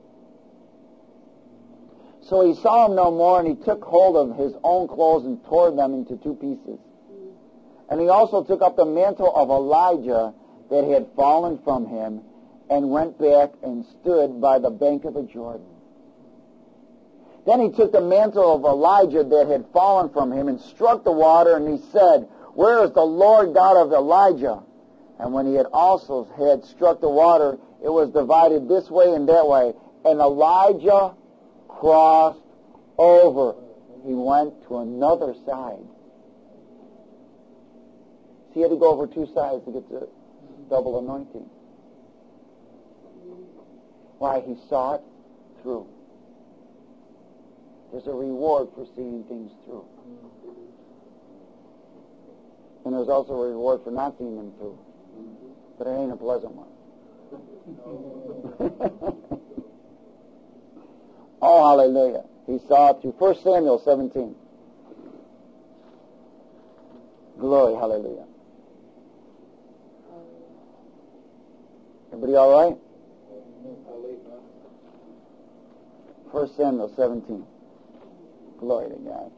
So he saw him no more and he took hold of his own clothes and tore them into two pieces. And he also took up the mantle of Elijah that had fallen from him and went back and stood by the bank of the Jordan. Then he took the mantle of Elijah that had fallen from him and struck the water and he said, Where is the Lord God of Elijah? And when he had also had struck the water, it was divided this way and that way. And Elijah crossed over. He went to another side. He had to go over two sides to get the double anointing. Why? He saw it through. There's a reward for seeing things through. And there's also a reward for not seeing them through. But it ain't a pleasant one. [laughs] oh, hallelujah. He saw it through 1 Samuel 17. Glory, hallelujah. Everybody all right? 1 Samuel 17. Glory to God.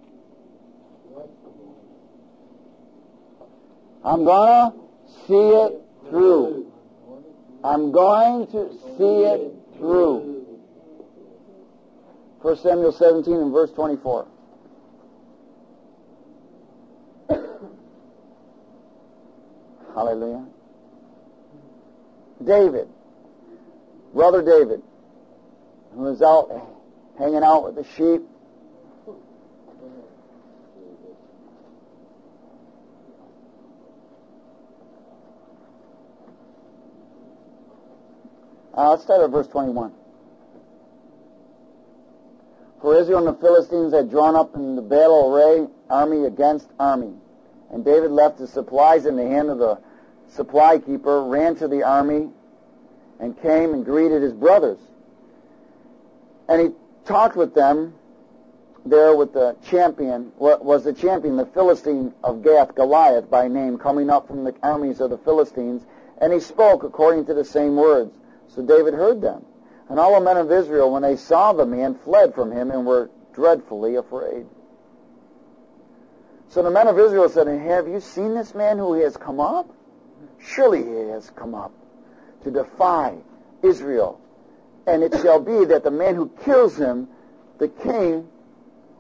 I'm going to see it through. I'm going to see it through. 1 Samuel 17 and verse 24. [coughs] Hallelujah. David, brother David, who was out hanging out with the sheep. Uh, let's start at verse 21. For Israel and the Philistines had drawn up in the battle array, army against army. And David left his supplies in the hand of the supply keeper, ran to the army, and came and greeted his brothers. And he talked with them there with the champion, what was the champion, the Philistine of Gath, Goliath by name, coming up from the armies of the Philistines, and he spoke according to the same words. So David heard them. And all the men of Israel, when they saw the man, fled from him and were dreadfully afraid. So the men of Israel said, Have you seen this man who has come up? Surely he has come up to defy Israel. And it shall be that the man who kills him, the king,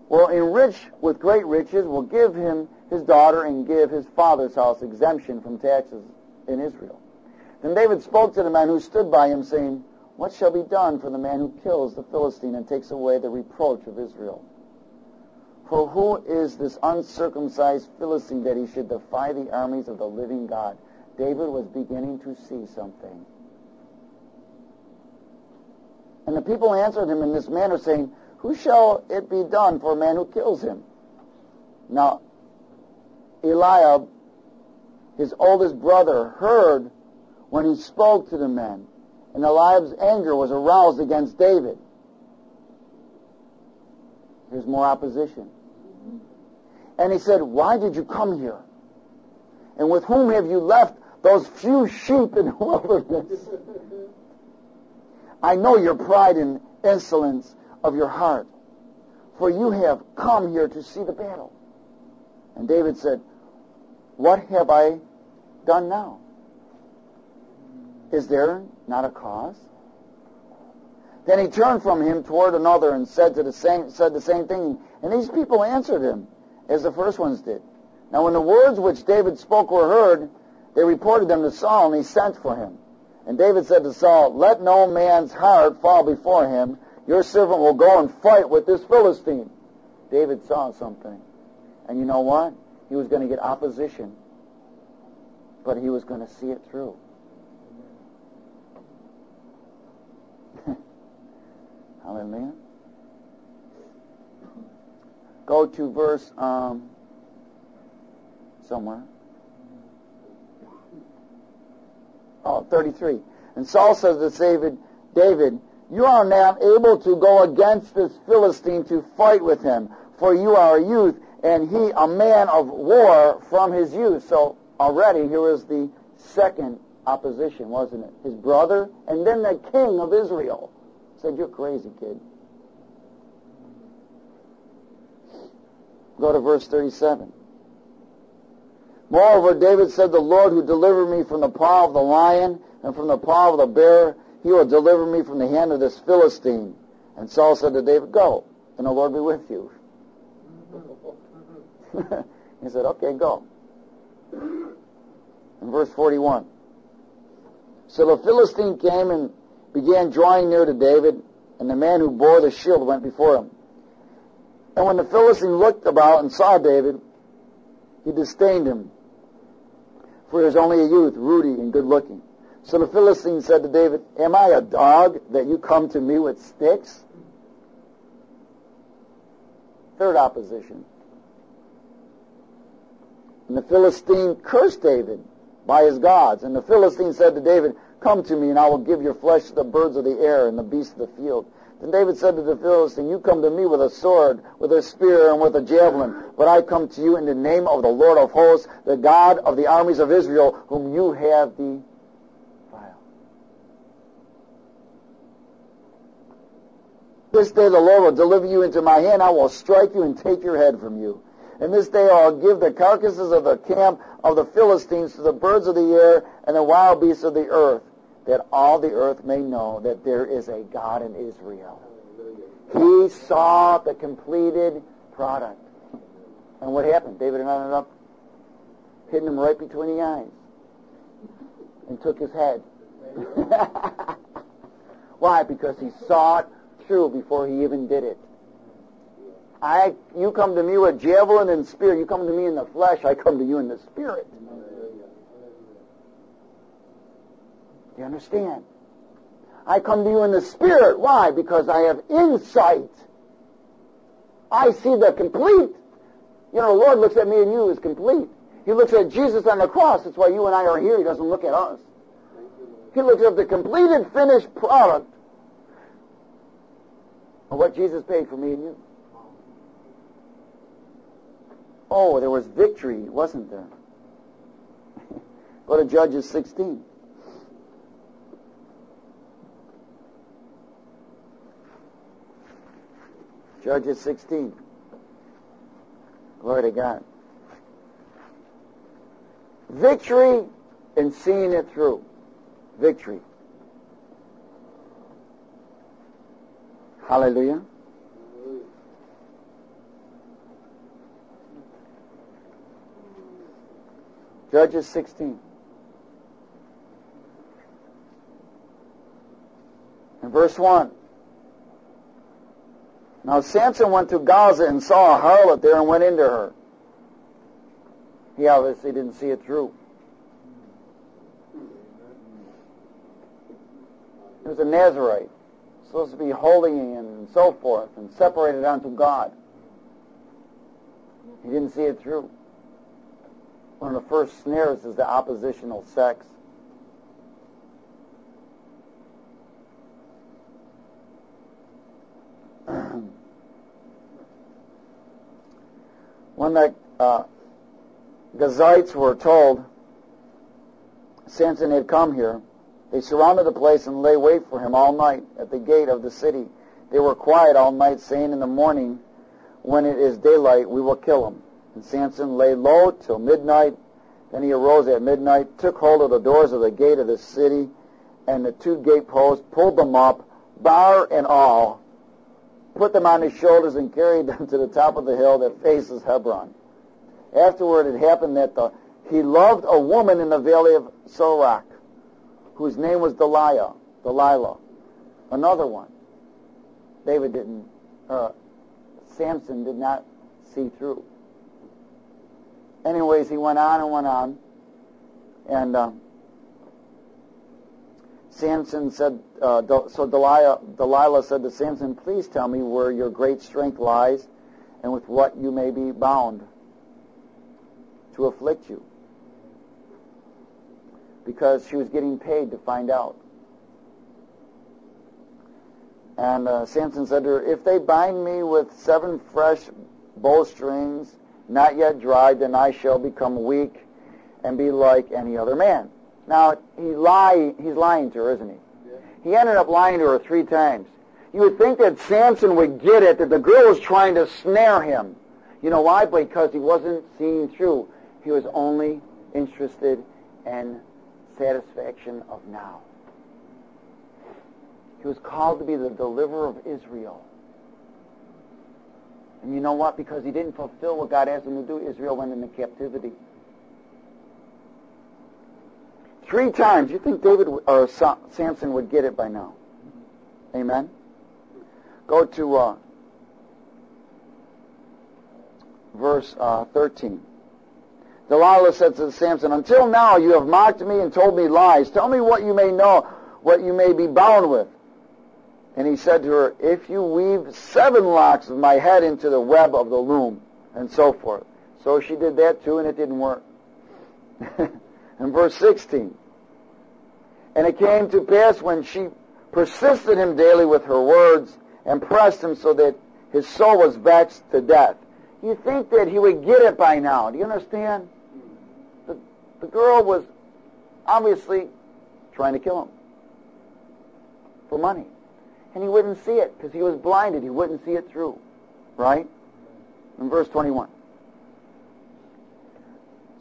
will enrich with great riches, will give him his daughter, and give his father's house exemption from taxes in Israel. Then David spoke to the man who stood by him, saying, What shall be done for the man who kills the Philistine and takes away the reproach of Israel? For who is this uncircumcised Philistine that he should defy the armies of the living God? David was beginning to see something. And the people answered him in this manner, saying, Who shall it be done for a man who kills him? Now, Eliab, his oldest brother, heard when he spoke to the men, and Eliab's anger was aroused against David. There's more opposition. And he said, Why did you come here? And with whom have you left those few sheep in the [laughs] wilderness? I know your pride and insolence of your heart, for you have come here to see the battle. And David said, What have I done now? Is there not a cause? Then he turned from him toward another and said to the same said the same thing. And these people answered him as the first ones did. Now when the words which David spoke were heard, they reported them to Saul, and he sent for him. And David said to Saul, Let no man's heart fall before him. Your servant will go and fight with this Philistine. David saw something. And you know what? He was going to get opposition. But he was going to see it through. [laughs] Hallelujah. Go to verse um, somewhere. Oh, 33. And Saul says to David, David, you are now able to go against this Philistine to fight with him, for you are a youth, and he a man of war from his youth. So already here was the second opposition, wasn't it? His brother, and then the king of Israel said, You're crazy, kid. Go to verse 37. Moreover, David said, The Lord who delivered me from the paw of the lion and from the paw of the bear, he will deliver me from the hand of this Philistine. And Saul said to David, Go, and the Lord be with you. [laughs] he said, Okay, go. In verse 41. So the Philistine came and began drawing near to David, and the man who bore the shield went before him. And when the Philistine looked about and saw David, he disdained him, for he was only a youth, ruddy and good looking. So the Philistine said to David, Am I a dog that you come to me with sticks? Third opposition. And the Philistine cursed David by his gods. And the Philistine said to David, Come to me, and I will give your flesh to the birds of the air and the beasts of the field. Then David said to the Philistine, You come to me with a sword, with a spear, and with a javelin, but I come to you in the name of the Lord of hosts, the God of the armies of Israel, whom you have defiled. This day the Lord will deliver you into my hand. I will strike you and take your head from you. And this day I'll give the carcasses of the camp of the Philistines to the birds of the air and the wild beasts of the earth, that all the earth may know that there is a God in Israel. He saw the completed product. And what happened? David ended up hitting him right between the eyes and took his head. [laughs] Why? Because he saw it through before he even did it. I, you come to me with javelin and spear. You come to me in the flesh. I come to you in the spirit. You understand? I come to you in the spirit. Why? Because I have insight. I see the complete. You know, the Lord looks at me and you as complete. He looks at Jesus on the cross. That's why you and I are here. He doesn't look at us. He looks at the completed, finished product of what Jesus paid for me and you. Oh, there was victory, wasn't there? [laughs] Go to Judges 16. Judges 16. Glory to God. Victory and seeing it through. Victory. Hallelujah. Judges 16. In verse 1. Now Samson went to Gaza and saw a harlot there and went into her. He obviously didn't see it through. He was a Nazarite. supposed to be holy and so forth, and separated unto God. He didn't see it through. One of the first snares is the oppositional sex. When the uh, Gazites were told Samson had come here, they surrounded the place and lay wait for him all night at the gate of the city. They were quiet all night, saying, In the morning, when it is daylight, we will kill him. And Samson lay low till midnight. Then he arose at midnight, took hold of the doors of the gate of the city, and the two gate posts, pulled them up, bar and all, put them on his shoulders, and carried them to the top of the hill that faces Hebron. Afterward, it happened that the, he loved a woman in the valley of Sorek, whose name was Delilah. Delilah, another one. David didn't, uh, Samson did not see through. Anyways, he went on and went on, and uh, Samson said, uh, so Delilah, Delilah said to Samson, please tell me where your great strength lies and with what you may be bound to afflict you. Because she was getting paid to find out. And uh, Samson said to her, If they bind me with seven fresh bowstrings, not yet dried, then I shall become weak and be like any other man. Now, he lie, he's lying to her, isn't he? Yeah. He ended up lying to her three times. You would think that Samson would get it, that the girl was trying to snare him. You know why? Because he wasn't seeing through. He was only interested in satisfaction of now. He was called to be the deliverer of Israel. And you know what? Because he didn't fulfill what God asked him to do, Israel went into captivity. Three times. You think David or Samson would get it by now? Amen. Go to uh, verse uh, 13. Delilah said to Samson, Until now you have mocked me and told me lies. Tell me what you may know, what you may be bound with. And he said to her, If you weave seven locks of my head into the web of the loom, and so forth. So she did that too, and it didn't work. [laughs] in verse 16, And it came to pass when she persisted him daily with her words, and pressed him so that his soul was vexed to death. You think that he would get it by now. Do you understand? The, the girl was obviously trying to kill him for money. And he wouldn't see it because he was blinded. He wouldn't see it through. Right? In verse 21.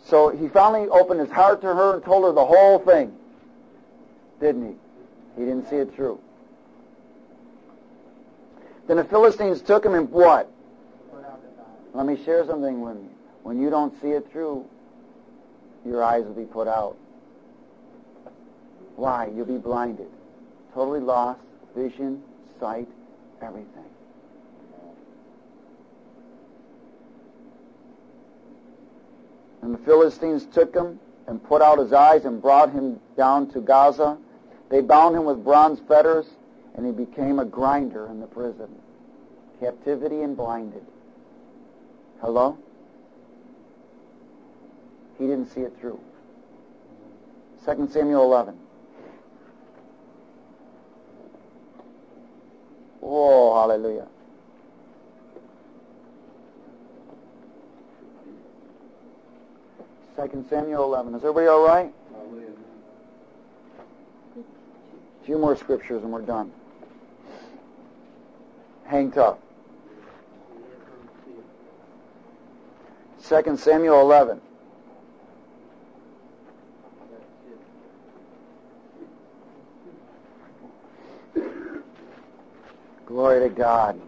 So he finally opened his heart to her and told her the whole thing. Didn't he? He didn't see it through. Then the Philistines took him and what? Let me share something with you. When you don't see it through, your eyes will be put out. Why? You'll be blinded. Totally lost, vision, sight, everything. And the Philistines took him and put out his eyes and brought him down to Gaza. They bound him with bronze fetters, and he became a grinder in the prison. Captivity and blinded. Hello? He didn't see it through. 2 Samuel 11. Oh, hallelujah. Second Samuel 11. Is everybody all right? A few more scriptures and we're done. Hang tough. 2 Samuel 11. Glory to God.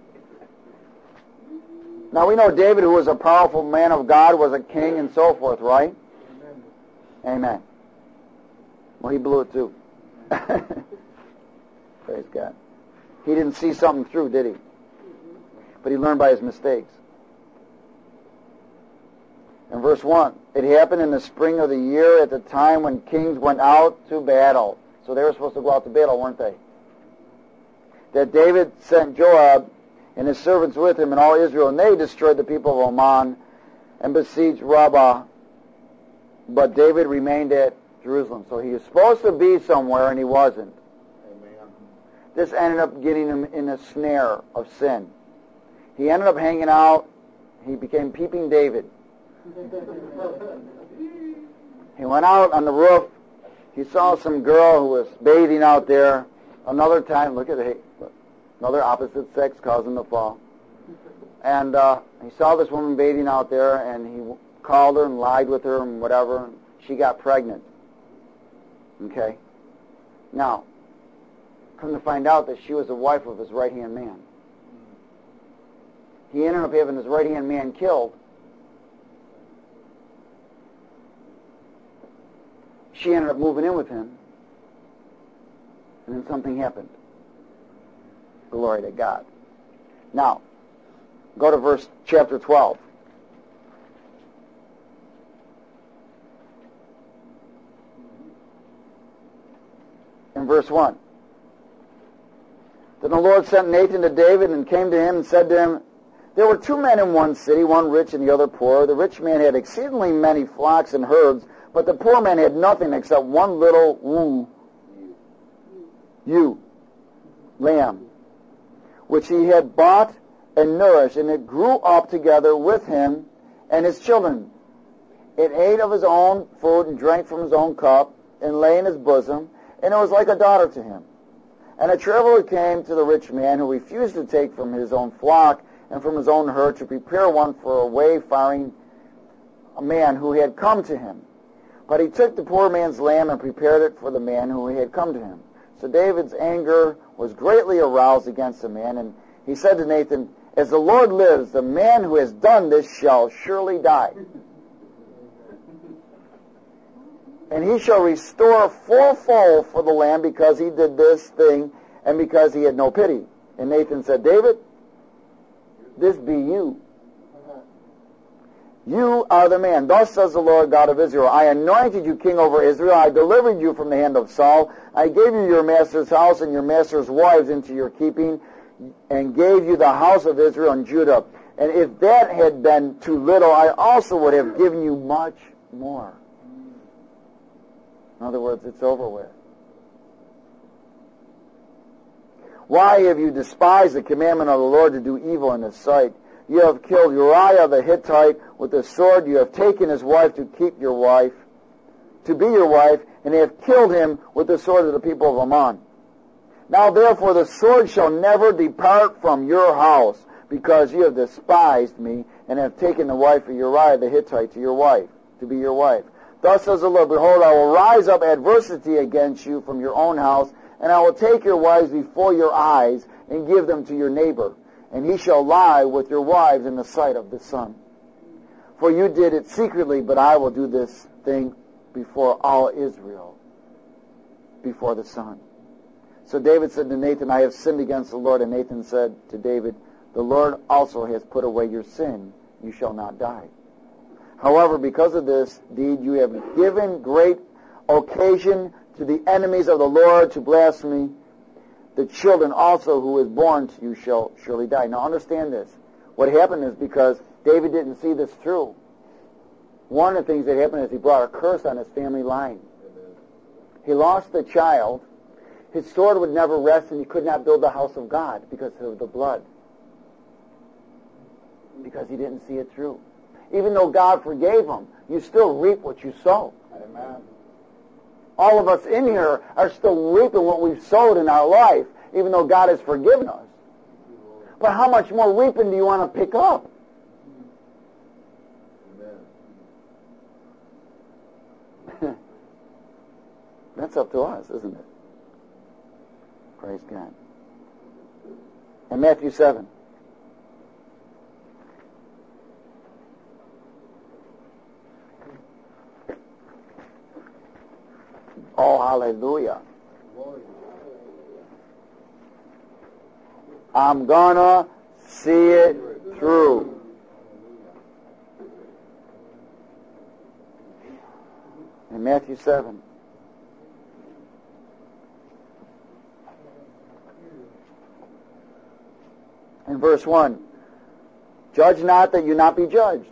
Now we know David, who was a powerful man of God, was a king and so forth, right? Amen. Amen. Well, he blew it too. [laughs] Praise God. He didn't see something through, did he? But he learned by his mistakes. In verse 1, it happened in the spring of the year at the time when kings went out to battle. So they were supposed to go out to battle, weren't they? that David sent Joab and his servants with him and all Israel, and they destroyed the people of Ammon and besieged Rabbah. But David remained at Jerusalem. So he was supposed to be somewhere and he wasn't. Amen. This ended up getting him in a snare of sin. He ended up hanging out. He became Peeping David. He went out on the roof. He saw some girl who was bathing out there. Another time, look at it, another opposite sex causing the fall. And uh, he saw this woman bathing out there, and he called her and lied with her and whatever. And she got pregnant. Okay. Now, come to find out that she was the wife of his right hand man. He ended up having his right hand man killed. She ended up moving in with him. And then something happened. Glory to God. Now, go to verse chapter 12. In verse 1. Then the Lord sent Nathan to David and came to him and said to him, There were two men in one city, one rich and the other poor. The rich man had exceedingly many flocks and herds, but the poor man had nothing except one little woo, ewe, lamb, which he had bought and nourished, and it grew up together with him and his children. It ate of his own food and drank from his own cup and lay in his bosom, and it was like a daughter to him. And a traveler came to the rich man who refused to take from his own flock and from his own herd to prepare one for a wayfaring man who had come to him. But he took the poor man's lamb and prepared it for the man who had come to him. So David's anger was greatly aroused against the man, and he said to Nathan, As the Lord lives, the man who has done this shall surely die. And he shall restore fourfold for the lamb because he did this thing and because he had no pity. And Nathan said, David, this be you. You are the man. Thus says the Lord God of Israel, I anointed you king over Israel. I delivered you from the hand of Saul. I gave you your master's house and your master's wives into your keeping and gave you the house of Israel and Judah. And if that had been too little, I also would have given you much more. In other words, it's over with. Why have you despised the commandment of the Lord to do evil in his sight? You have killed Uriah the Hittite with the sword. You have taken his wife to keep your wife, to be your wife, and they have killed him with the sword of the people of Ammon. Now therefore the sword shall never depart from your house, because you have despised me, and have taken the wife of Uriah the Hittite to your wife, to be your wife. Thus says the Lord, Behold, I will rise up adversity against you from your own house, and I will take your wives before your eyes, and give them to your neighbor and he shall lie with your wives in the sight of the sun. For you did it secretly, but I will do this thing before all Israel, before the sun. So David said to Nathan, I have sinned against the Lord. And Nathan said to David, The Lord also has put away your sin. You shall not die. However, because of this deed, you have given great occasion to the enemies of the Lord to blaspheme the children also who is born to you shall surely die. Now understand this. What happened is because David didn't see this through. One of the things that happened is he brought a curse on his family line. He lost the child. His sword would never rest and he could not build the house of God because of the blood. Because he didn't see it through. Even though God forgave him, you still reap what you sow. Amen. All of us in here are still reaping what we've sowed in our life, even though God has forgiven us. But how much more reaping do you want to pick up? [laughs] That's up to us, isn't it? Praise God. And Matthew 7. Oh, hallelujah. I'm gonna see it through. In Matthew 7. in verse 1. Judge not that you not be judged.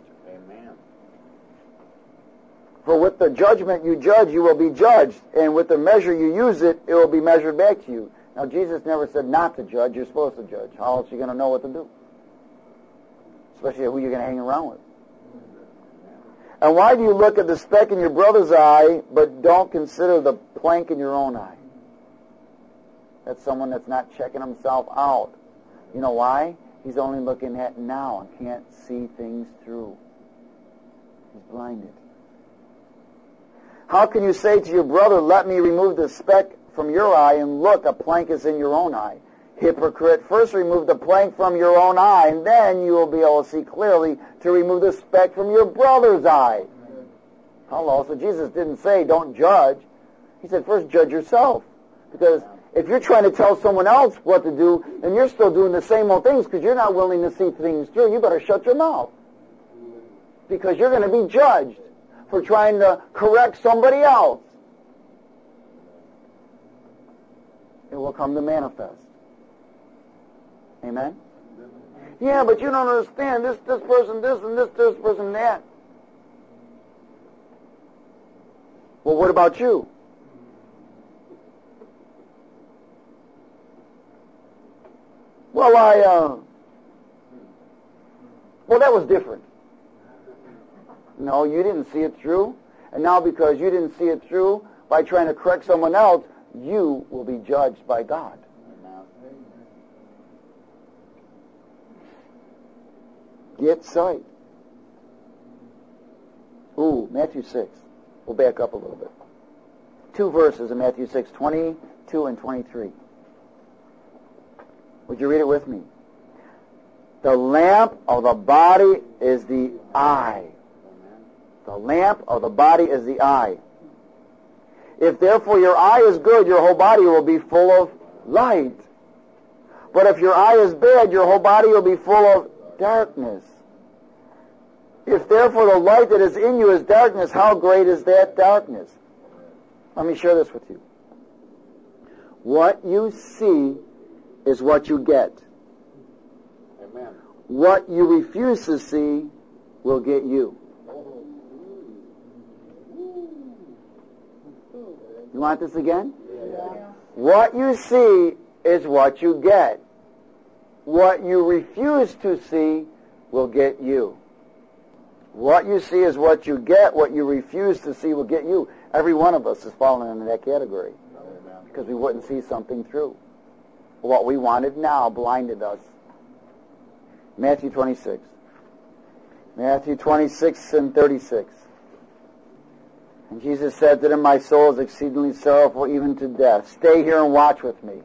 For with the judgment you judge, you will be judged. And with the measure you use it, it will be measured back to you. Now, Jesus never said not to judge. You're supposed to judge. How else are you going to know what to do? Especially who you're going to hang around with. And why do you look at the speck in your brother's eye, but don't consider the plank in your own eye? That's someone that's not checking himself out. You know why? He's only looking at now and can't see things through. He's blinded. How can you say to your brother, let me remove the speck from your eye, and look, a plank is in your own eye? Hypocrite, first remove the plank from your own eye, and then you will be able to see clearly to remove the speck from your brother's eye. Hello. So Jesus didn't say, don't judge. He said, first judge yourself. Because if you're trying to tell someone else what to do, and you're still doing the same old things because you're not willing to see things through, you better shut your mouth. Because you're going to be judged for trying to correct somebody else. It will come to manifest. Amen? Yeah, but you don't understand. This this person this and this this person that. Well, what about you? Well, I, uh, well, that was different. No, you didn't see it through. And now because you didn't see it through, by trying to correct someone else, you will be judged by God. Get sight. Ooh, Matthew 6. We'll back up a little bit. Two verses in Matthew 6, 22 and 23. Would you read it with me? The lamp of the body is the eye. The lamp of the body is the eye. If therefore your eye is good, your whole body will be full of light. But if your eye is bad, your whole body will be full of darkness. If therefore the light that is in you is darkness, how great is that darkness? Let me share this with you. What you see is what you get. Amen. What you refuse to see will get you. You want this again? What you see is what you get. What you refuse to see will get you. What you see is what you get. What you refuse to see will get you. Every one of us is falling into that category because we wouldn't see something through. What we wanted now blinded us. Matthew 26. Matthew 26 and 36. And Jesus said to them, My soul is exceedingly sorrowful even to death. Stay here and watch with me.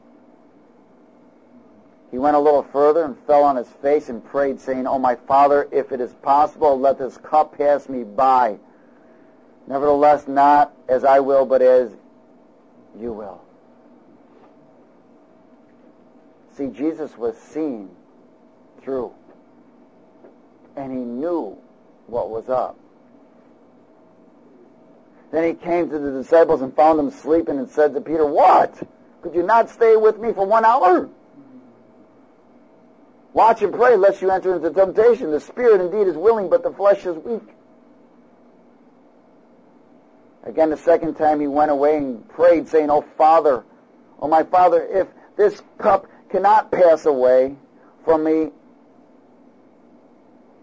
He went a little further and fell on his face and prayed, saying, Oh, my Father, if it is possible, let this cup pass me by. Nevertheless, not as I will, but as you will. See, Jesus was seen through, and he knew what was up. Then he came to the disciples and found them sleeping and said to Peter, What? Could you not stay with me for one hour? Watch and pray lest you enter into temptation. The spirit indeed is willing, but the flesh is weak. Again, the second time he went away and prayed, saying, Oh, Father, oh, my Father, if this cup cannot pass away from me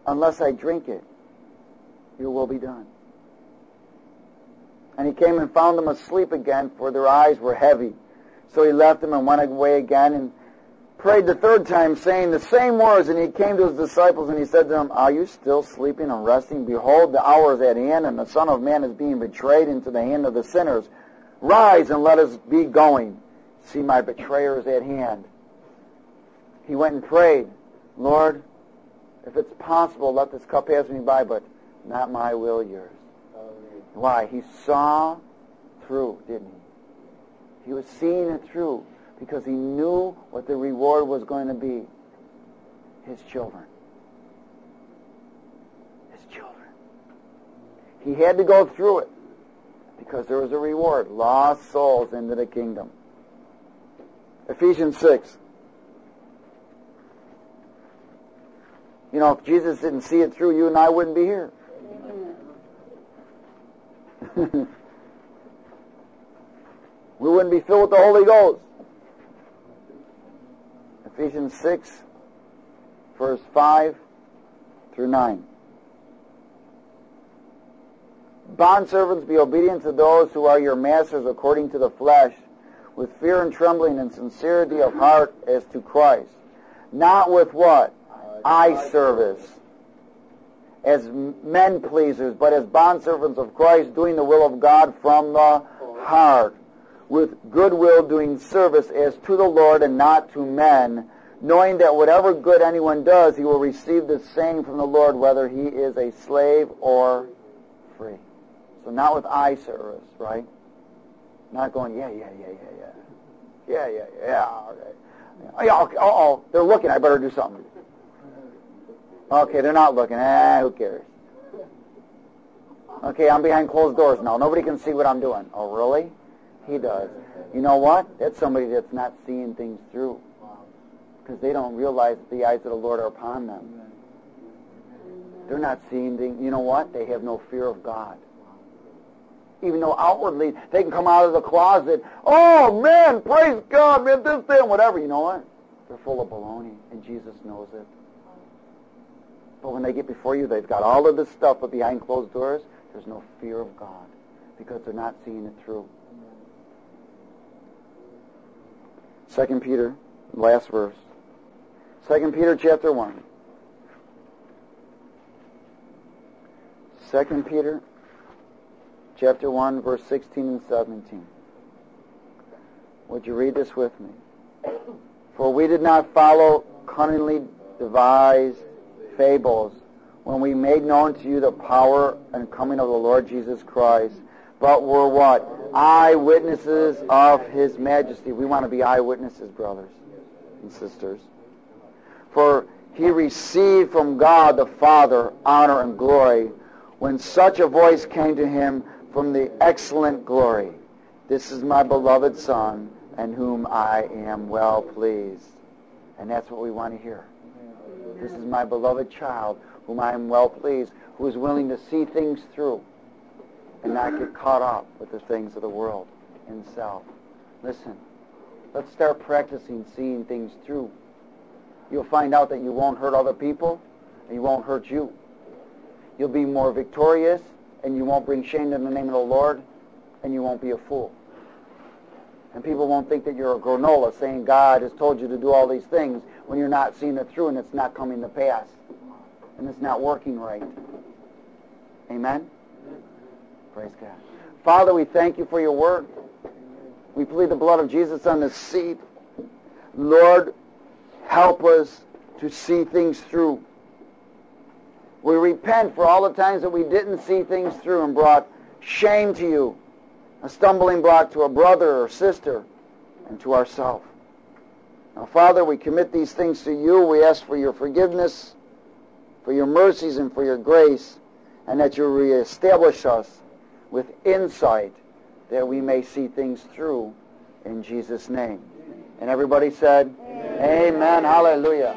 unless I drink it, your will be done. And he came and found them asleep again, for their eyes were heavy. So he left them and went away again and prayed the third time, saying the same words. And he came to his disciples and he said to them, Are you still sleeping and resting? Behold, the hour is at hand, and the Son of Man is being betrayed into the hand of the sinners. Rise and let us be going. See, my betrayer is at hand. He went and prayed, Lord, if it's possible, let this cup pass me by, but not my will, yours. Why? He saw through, didn't he? He was seeing it through because he knew what the reward was going to be. His children. His children. He had to go through it because there was a reward. Lost souls into the kingdom. Ephesians 6. You know, if Jesus didn't see it through, you and I wouldn't be here. [laughs] We wouldn't be filled with the Holy Ghost. Ephesians 6, verse 5 through 9. Bondservants, be obedient to those who are your masters according to the flesh, with fear and trembling and sincerity of heart as to Christ. Not with what? Eye service. As men pleasers, but as bondservants of Christ, doing the will of God from the heart. With goodwill doing service as to the Lord and not to men, knowing that whatever good anyone does, he will receive the same from the Lord, whether he is a slave or free. So not with eye service, right? Not going, yeah, yeah, yeah, yeah, yeah. Yeah, yeah, yeah, okay. Oh, yeah, okay. oh, they're looking. I better do something. Okay, they're not looking. Eh, who cares? Okay, I'm behind closed doors now. Nobody can see what I'm doing. Oh, really? He does. You know what? That's somebody that's not seeing things through. Because they don't realize that the eyes of the Lord are upon them. They're not seeing things. You know what? They have no fear of God even though outwardly they can come out of the closet, oh man, praise God, man, this, that, whatever. You know what? They're full of baloney, and Jesus knows it. But when they get before you, they've got all of this stuff, but behind closed doors, there's no fear of God because they're not seeing it through. Second Peter, last verse. Second Peter chapter one. Second Peter chapter 1, verse 16 and 17. Would you read this with me? For we did not follow cunningly devised fables when we made known to you the power and coming of the Lord Jesus Christ, but were what? Eyewitnesses of his majesty. We want to be eyewitnesses, brothers and sisters. For he received from God the Father honor and glory when such a voice came to him from the excellent glory. This is my beloved Son, and whom I am well pleased. And that's what we want to hear. This is my beloved child, whom I am well pleased, who is willing to see things through and not get caught up with the things of the world and self. Listen, let's start practicing seeing things through. You'll find out that you won't hurt other people, and you won't hurt you. You'll be more victorious and you won't bring shame in the name of the Lord, and you won't be a fool. And people won't think that you're a granola saying God has told you to do all these things when you're not seeing it through and it's not coming to pass. And it's not working right. Amen? Praise God. Father, we thank you for your word. We plead the blood of Jesus on the seed. Lord, help us to see things through. We repent for all the times that we didn't see things through and brought shame to you, a stumbling block to a brother or sister, and to ourselves. Now, Father, we commit these things to you. We ask for your forgiveness, for your mercies, and for your grace, and that you reestablish us with insight that we may see things through in Jesus' name. And everybody said, Amen. Amen. Hallelujah.